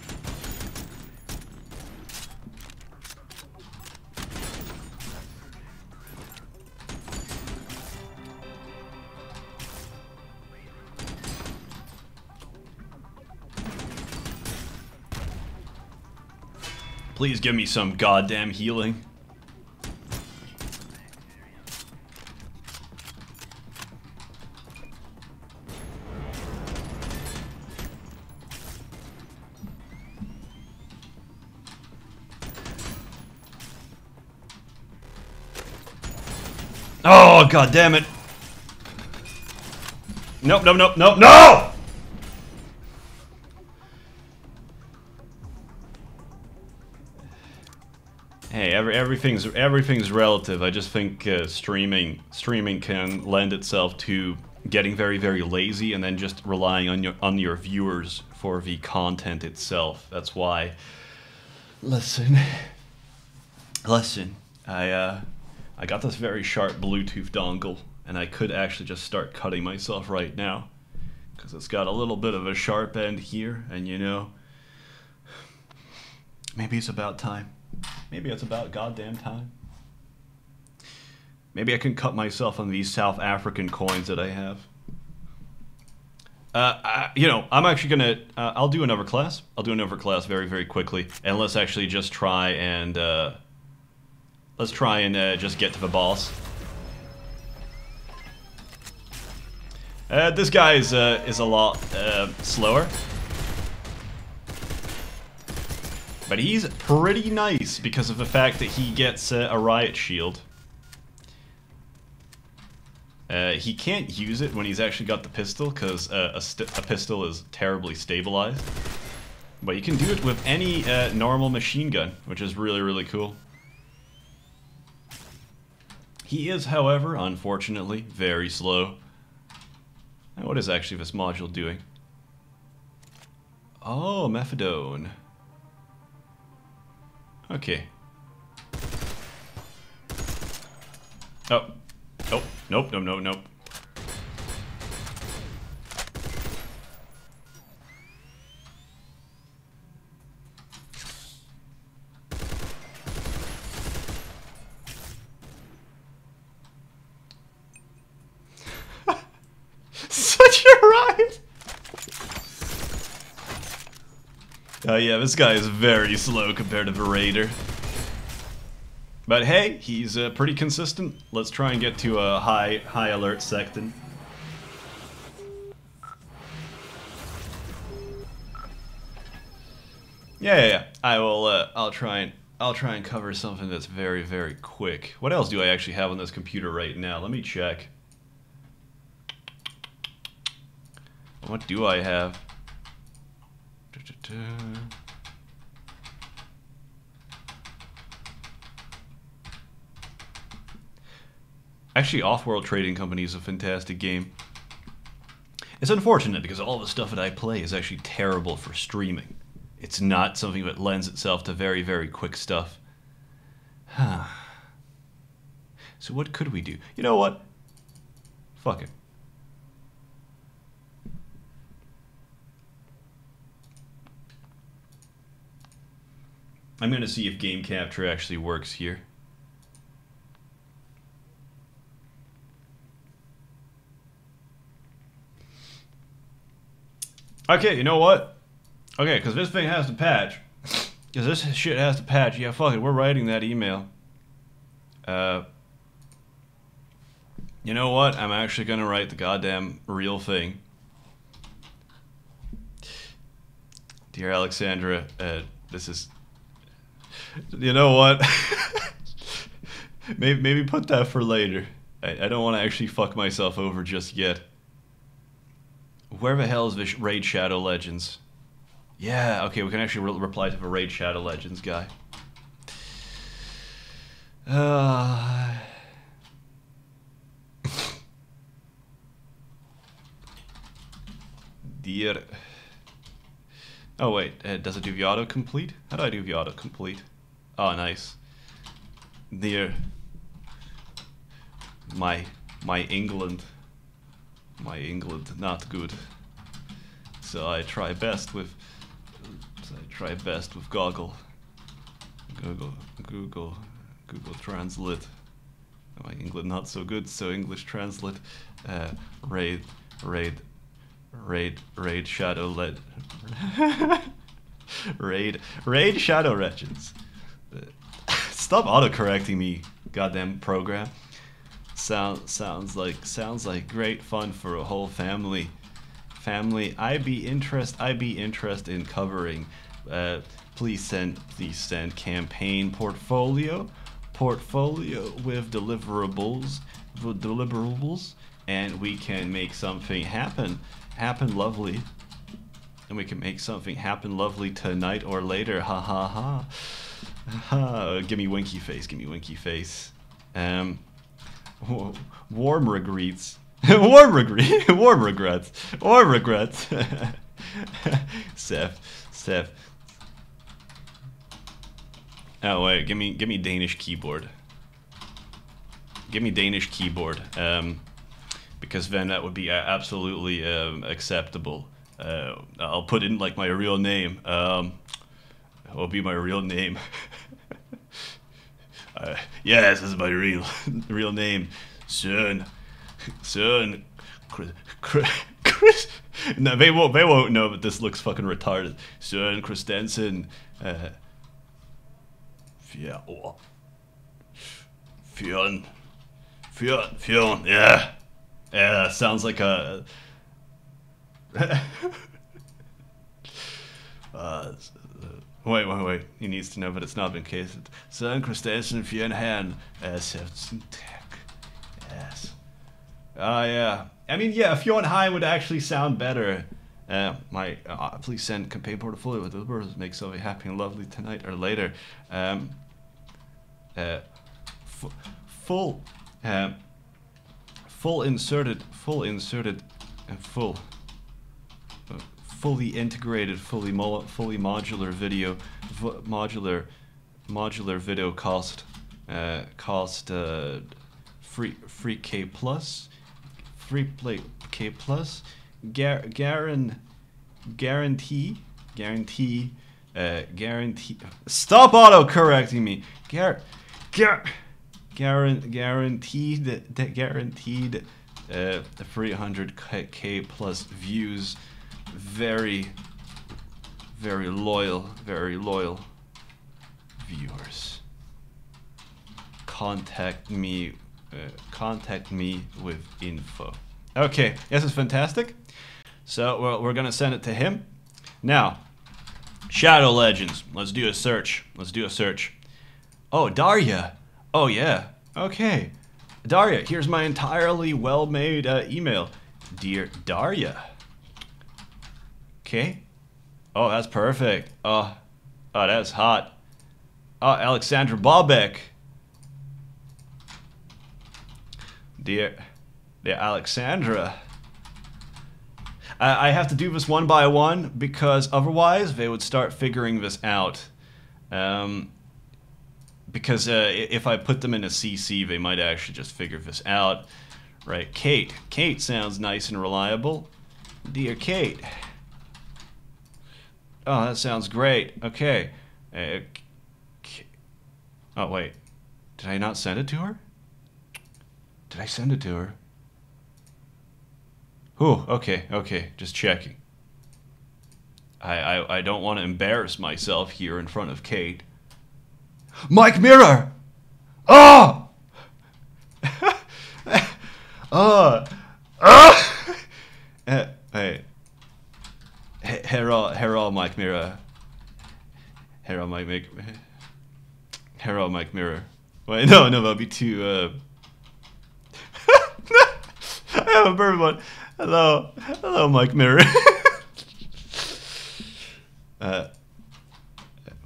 Please give me some goddamn healing. Oh, god damn it. Nope, nope, nope, nope, no! Hey, every, everything's everything's relative. I just think uh, streaming streaming can lend itself to getting very very lazy and then just relying on your on your viewers for the content itself. That's why. Listen, listen. I uh, I got this very sharp Bluetooth dongle, and I could actually just start cutting myself right now, because it's got a little bit of a sharp end here, and you know, maybe it's about time. Maybe it's about goddamn time. Maybe I can cut myself on these South African coins that I have. Uh, I, you know, I'm actually gonna. Uh, I'll do another class. I'll do another class very, very quickly, and let's actually just try and uh, let's try and uh, just get to the boss. Uh, this guy is uh, is a lot uh, slower, but he's pretty nice because of the fact that he gets uh, a riot shield. Uh, he can't use it when he's actually got the pistol because a, a pistol is terribly stabilized. But you can do it with any normal machine gun, which is really, really cool. He is, however, unfortunately, very slow. Now, what is actually this module doing? Oh, methadone. Okay. Oh. Nope. Nope, nope, nope, nope. Oh yeah, this guy is very slow compared to the Raider. But hey, he's uh, pretty consistent. Let's try and get to a high high alert sector. Yeah, yeah, yeah. I will. Uh, I'll try and I'll try and cover something that's very very quick. What else do I actually have on this computer right now? Let me check. What do I have? Actually, Off-World Trading Company is a fantastic game. It's unfortunate because all the stuff that I play is actually terrible for streaming. It's not something that lends itself to very, very quick stuff. Huh. So what could we do? You know what? Fuck it. I'm gonna see if game capture actually works here. Okay, you know what? Okay, because this thing has to patch. Because this shit has to patch. Yeah, fuck it. We're writing that email. Uh, you know what? I'm actually going to write the goddamn real thing. Dear Alexandra, uh, this is... You know what? maybe, maybe put that for later. I, I don't want to actually fuck myself over just yet. Where the hell is this Raid Shadow Legends? Yeah, okay, we can actually re reply to the Raid Shadow Legends guy. Uh... Dear... Oh wait, uh, does it do the autocomplete? How do I do the autocomplete? Oh, nice. Dear... My... My England my England not good. So I try best with so I try best with Goggle. Google Google Google Translate. My England not so good, so English Translate. Uh, raid raid raid raid shadow led raid, raid Shadow Wretches. Stop auto-correcting me, goddamn program. Sound sounds like sounds like great fun for a whole family. Family, I be interest. I be interested in covering. Uh, please send please send campaign portfolio, portfolio with deliverables, with deliverables, and we can make something happen. Happen lovely. And we can make something happen lovely tonight or later. Ha ha ha. Ha. Give me winky face. Give me winky face. Um. Warm regrets. warm regret. warm regrets. Warm regrets. Sseth. Sseth. Oh wait. Give me. Give me Danish keyboard. Give me Danish keyboard. Um. Because then that would be uh, absolutely um, acceptable. Uh, I'll put in like my real name. Um, it will be my real name. uh, yes, this is my real real name, Soon, soon, Chris. Chris. Chris. No, they won't. They won't know. But this looks fucking retarded. Son Christensen. Uh. Oh. Fionn. Fionn. Fionn. Yeah. Yeah. Sounds like a. Uh, wait, wait, wait. He needs to know, but it's not been cased. Søren Christensen Fjernhan as Tech. Yes. Ah, yeah. I mean, yeah, Fjorn High would actually sound better. Uh, my, uh, please send campaign portfolio with the birds. Make something happy and lovely tonight or later. Um, uh, fu- full, uh, full inserted, full inserted, and full uh, fully integrated, fully mo- fully modular video, modular, modular video cost, uh, cost uh, free free K plus, free play K plus, gar- guaran- guarantee, guarantee, uh, guarantee. Stop auto correcting me. Gar, gar, guaran- guaranteed, guaranteed, uh, 300k K plus views very, very loyal, very loyal viewers. Contact me, uh, contact me with info. Okay, this is fantastic. So we're, we're gonna send it to him. Now, Shadow Legends. Let's do a search. Let's do a search. Oh, Daria. Oh yeah. Okay. Daria, here's my entirely well-made uh, email. Dear Daria. Okay. Oh, that's perfect. Oh, oh, that's hot. Oh, Alexandra Bobek. Dear, dear Alexandra. I, I have to do this one by one because otherwise they would start figuring this out. Um, because uh, if I put them in a CC, they might actually just figure this out. Right, Kate. Kate sounds nice and reliable. Dear Kate. Oh, that sounds great. Okay. Uh, oh, wait. Did I not send it to her? Did I send it to her? Oh, okay, okay. Just checking. I, I, I don't want to embarrass myself here in front of Kate. Mike Mirror! Oh! oh! Oh! hey. He- Hero, Hero Mike Mirror. Hero Mike Mike. Hero Mike Mirror. Wait, no, no, that'd be too. Uh... I have a bird one. Hello, hello, Mike Mirror. uh,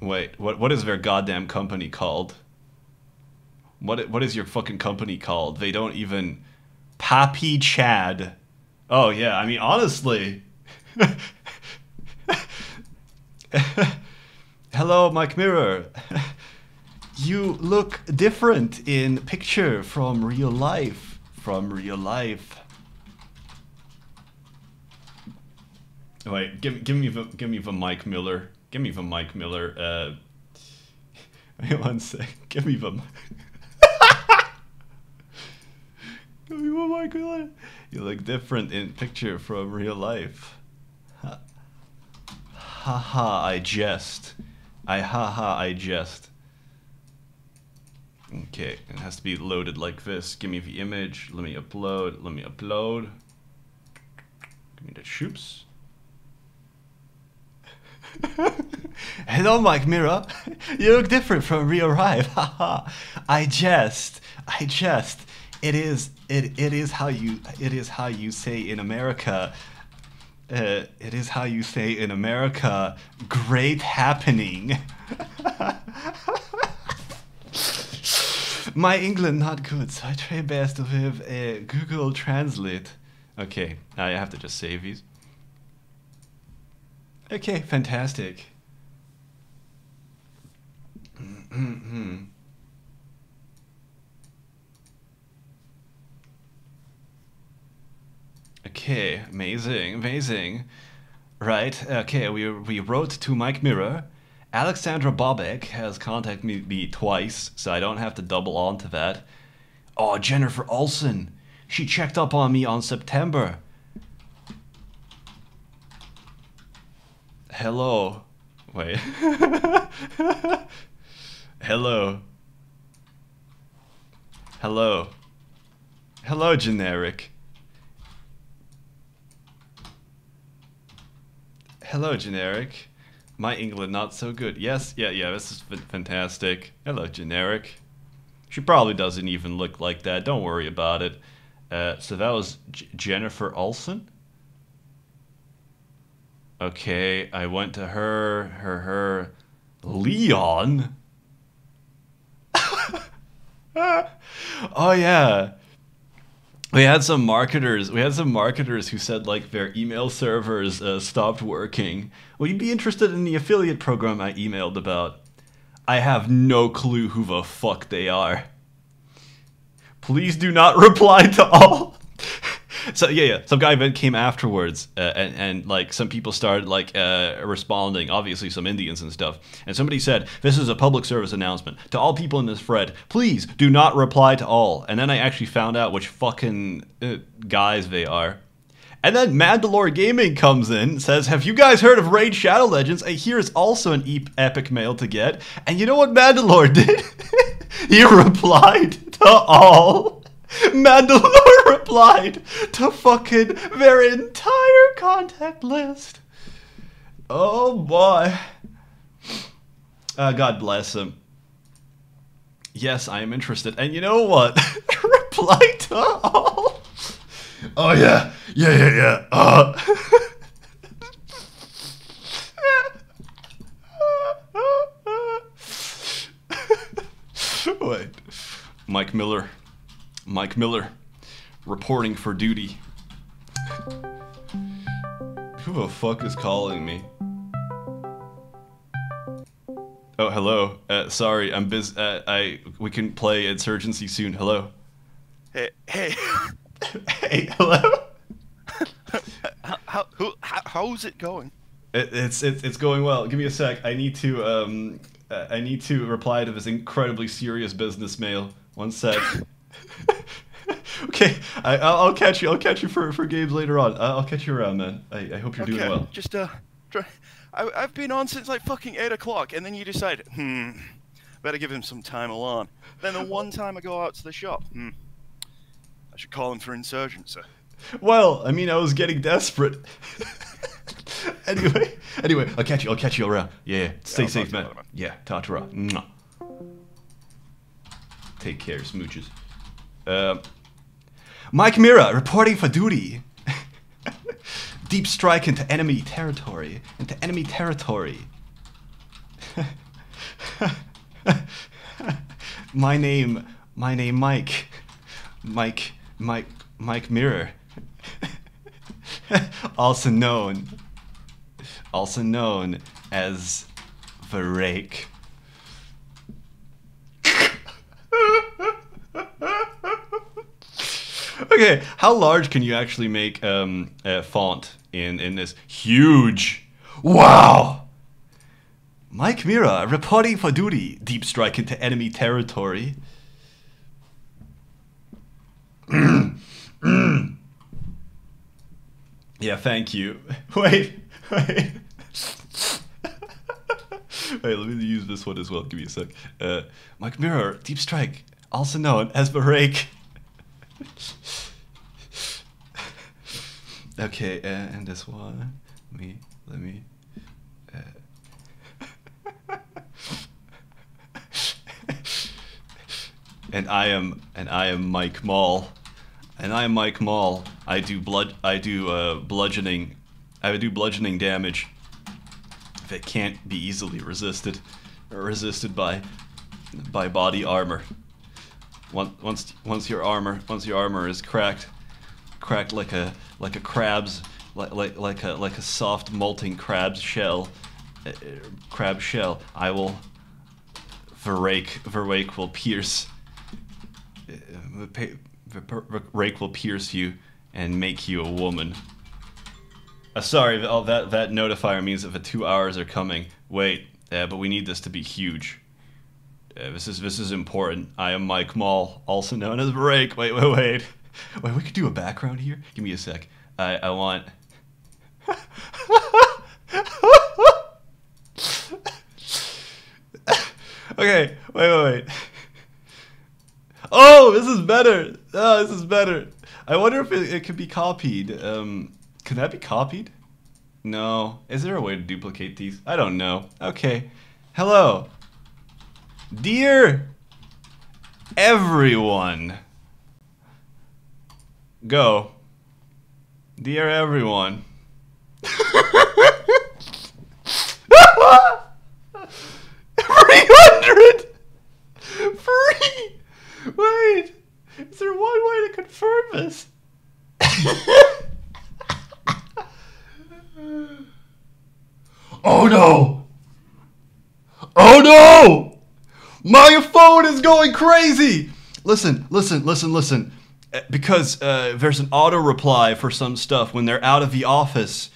wait, what? What is their goddamn company called? What? What is your fucking company called? They don't even. Pappy Chad. Oh yeah, I mean honestly. Hello, Mike Mirror. You look different in picture from real life. From real life. Wait, give give me the give me the Mike Miller. Give me the Mike Miller. Uh, wait one sec. Give me the. give me the Mike Miller. You look different in picture from real life. Ha ha! I jest. I ha ha! I jest. Okay, it has to be loaded like this. Give me the image. Let me upload. Let me upload. Give me the shoops. Hello, Mike Mirror. You look different from real life. I jest. I jest. It is. It. It is how you. It is how you say in America. Uh, it is how you say in America. Great happening. My England not good, so I try best with uh, Google Translate. Okay, now I have to just save these. Okay, fantastic. Okay, amazing, amazing. Right, okay, we, we wrote to Mike Mirror. Alexandra Bobek has contacted me, me twice, so I don't have to double on to that. Oh, Jennifer Olsen. She checked up on me on September. Hello. Wait. Hello. Hello. Hello, generic. Hello, generic. My England not so good. Yes, yeah, yeah, this is fantastic. Hello, generic. She probably doesn't even look like that. Don't worry about it. Uh, so that was J- Jennifer Olsen. Okay, I went to her, her, her, Leon. oh yeah, we had some marketers. We had some marketers who said like their email servers uh, stopped working. Would you be interested in the affiliate program I emailed about? I have no clue who the fuck they are. Please do not reply to all. So yeah, yeah. Some guy then came afterwards, uh, and and like some people started like uh, responding. Obviously, some Indians and stuff. And somebody said, "This is a public service announcement to all people in this thread. Please do not reply to all." And then I actually found out which fucking uh, guys they are. And then Mandalore Gaming comes in, says, "Have you guys heard of Raid Shadow Legends? Hear it's also an e- epic mail to get." And you know what Mandalore did? he replied to all. Mandalore replied to fucking their entire contact list. Oh boy. Uh, God bless him. Yes, I am interested. And you know what? Reply to all. Oh yeah, yeah, yeah, yeah. Uh. Wait, Mike Miller. Mike Miller, reporting for duty. Who the fuck is calling me? Oh, hello. Uh, sorry, I'm busy. Uh, I we can play Insurgency soon. Hello. Hey, hey. hey, hello. how, how, who, how, how's it going? It, it's it's it's going well. Give me a sec. I need to um uh, I need to reply to this incredibly serious business mail. One sec. okay, I, I'll, I'll catch you. I'll catch you for for games later on. I'll catch you around, man. I, I hope you're okay, doing well. just uh, try, I, I've been on since like fucking eight o'clock, and then you decide, hmm, better give him some time alone. Then the one time I go out to the shop, hmm, I should call him for insurgency. Well, I mean, I was getting desperate. anyway, anyway, I'll catch you. I'll catch you around. Yeah, stay I'll safe, man. man. Yeah. Mwah. Take care, smooches. Uh, Mike Mira reporting for duty. Deep strike into enemy territory. Into enemy territory. my name, my name, Mike. Mike, Mike, Mike Mirror. also known, also known as the Rake. Okay, how large can you actually make um, a font in in this huge? Wow. Mike Mira reporting for duty. Deep strike into enemy territory. yeah, thank you. Wait, wait. Wait, let me use this one as well. Give me a sec. Uh, Mike Mirror, Deep Strike, also known as Barake. okay, uh, and this one. Me, let me. Uh, and I am, and I am Mike Mall, and I am Mike Mall. I do blood, I do uh, bludgeoning, I do bludgeoning damage that can't be easily resisted, or resisted by, by body armor. Once, once, once your armor, once your armor is cracked, cracked like a, like a crab's, like, like, like a, like a soft molting crab's shell, uh, uh, crab shell. I will, Verrake, Verrake will pierce, uh, pa- Ver- Ver- Rake will pierce you and make you a woman. Uh, sorry, all that that notifier means that the two hours are coming. Wait, uh, but we need this to be huge. Uh, this is this is important. I am Mike Mall, also known as Rake. Wait, wait, wait, wait. We could do a background here. Give me a sec. I I want. okay, wait, wait, wait. Oh, this is better. Oh, this is better. I wonder if it, it could be copied. Um, can that be copied? No. Is there a way to duplicate these? I don't know. Okay. Hello. Dear everyone. Go. Dear everyone. Three hundred. Free. Wait. Is there one way to confirm this? oh no! Oh no! My phone is going crazy! Listen, listen, listen, listen. Because uh, there's an auto reply for some stuff when they're out of the office.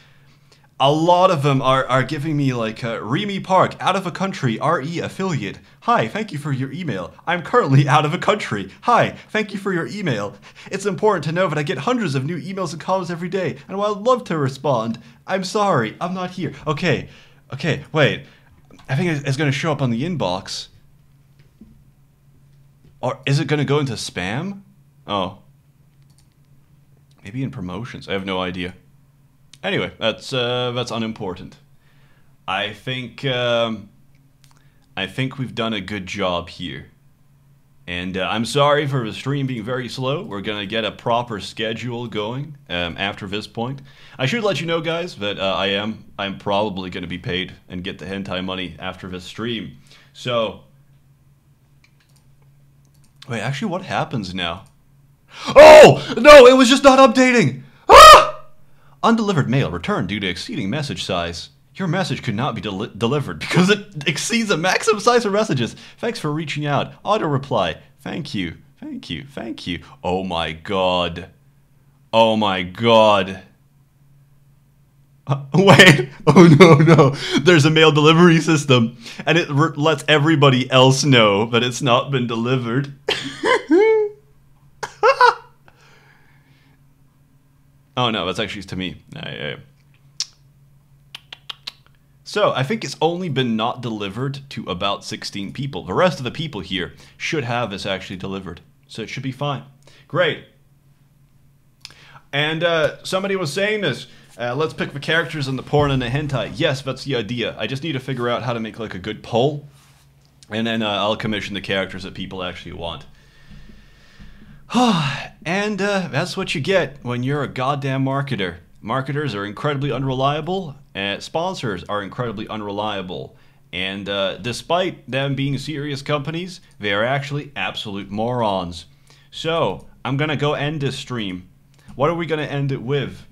A lot of them are, are giving me like uh, Remy Park, out of a country, RE affiliate. Hi, thank you for your email. I'm currently out of a country. Hi, thank you for your email. It's important to know that I get hundreds of new emails and comments every day, and while I'd love to respond, I'm sorry, I'm not here. Okay, okay, wait. I think it's going to show up on the inbox. Or is it going to go into spam? Oh. Maybe in promotions. I have no idea. Anyway, that's uh, that's unimportant. I think um, I think we've done a good job here. And uh, I'm sorry for the stream being very slow. We're gonna get a proper schedule going um, after this point. I should let you know, guys, that uh, I am I'm probably gonna be paid and get the hentai money after this stream. So, wait, actually, what happens now? Oh no! It was just not updating. Ah! Undelivered mail returned due to exceeding message size. Your message could not be deli- delivered because it exceeds the maximum size for messages. Thanks for reaching out. Auto reply. Thank you. Thank you. Thank you. Oh my god. Oh my god. Uh, wait. Oh no, no. There's a mail delivery system and it lets everybody else know that it's not been delivered. oh no, that's actually to me. I- I- so I think it's only been not delivered to about 16 people. The rest of the people here should have this actually delivered. So it should be fine. Great. And uh, somebody was saying this. Uh, let's pick the characters in the porn and the hentai. Yes, that's the idea. I just need to figure out how to make like a good poll, and then uh, I'll commission the characters that people actually want. and uh, that's what you get when you're a goddamn marketer. Marketers are incredibly unreliable, and sponsors are incredibly unreliable. And uh, despite them being serious companies, they are actually absolute morons. So, I'm gonna go end this stream. What are we gonna end it with?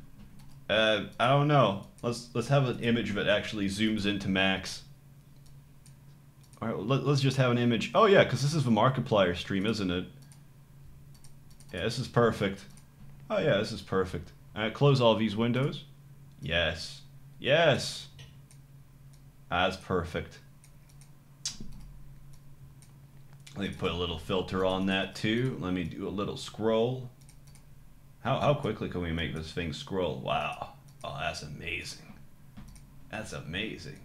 Uh, I don't know. Let's let's have an image that actually zooms into max. All right, let, let's just have an image. Oh yeah, because this is the Markiplier stream, isn't it? Yeah, this is perfect. Oh yeah, this is perfect. Right, close all these windows. Yes, yes. That's perfect. Let me put a little filter on that too. Let me do a little scroll. How, how quickly can we make this thing scroll? Wow. Oh, that's amazing. That's amazing.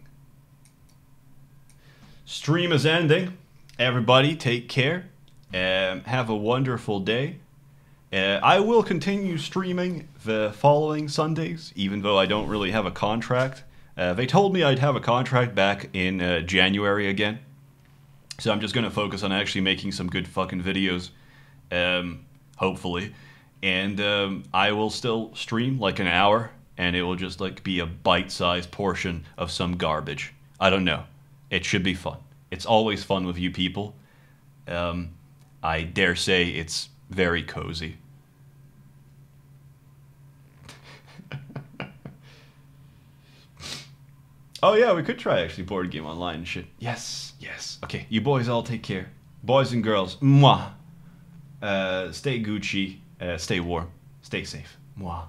stream is ending. Everybody, take care. Um, have a wonderful day. Uh, I will continue streaming the following Sundays, even though I don't really have a contract. Uh, they told me I'd have a contract back in uh, January again. So I'm just going to focus on actually making some good fucking videos, um, hopefully. And um, I will still stream like an hour, and it will just like be a bite-sized portion of some garbage. I don't know. It should be fun. It's always fun with you people. Um, I dare say it's very cozy. oh yeah, we could try actually board game online and shit. Yes, yes. Okay, you boys all take care. Boys and girls, mwah. Uh, stay Gucci, uh, stay warm, stay safe. Mwah.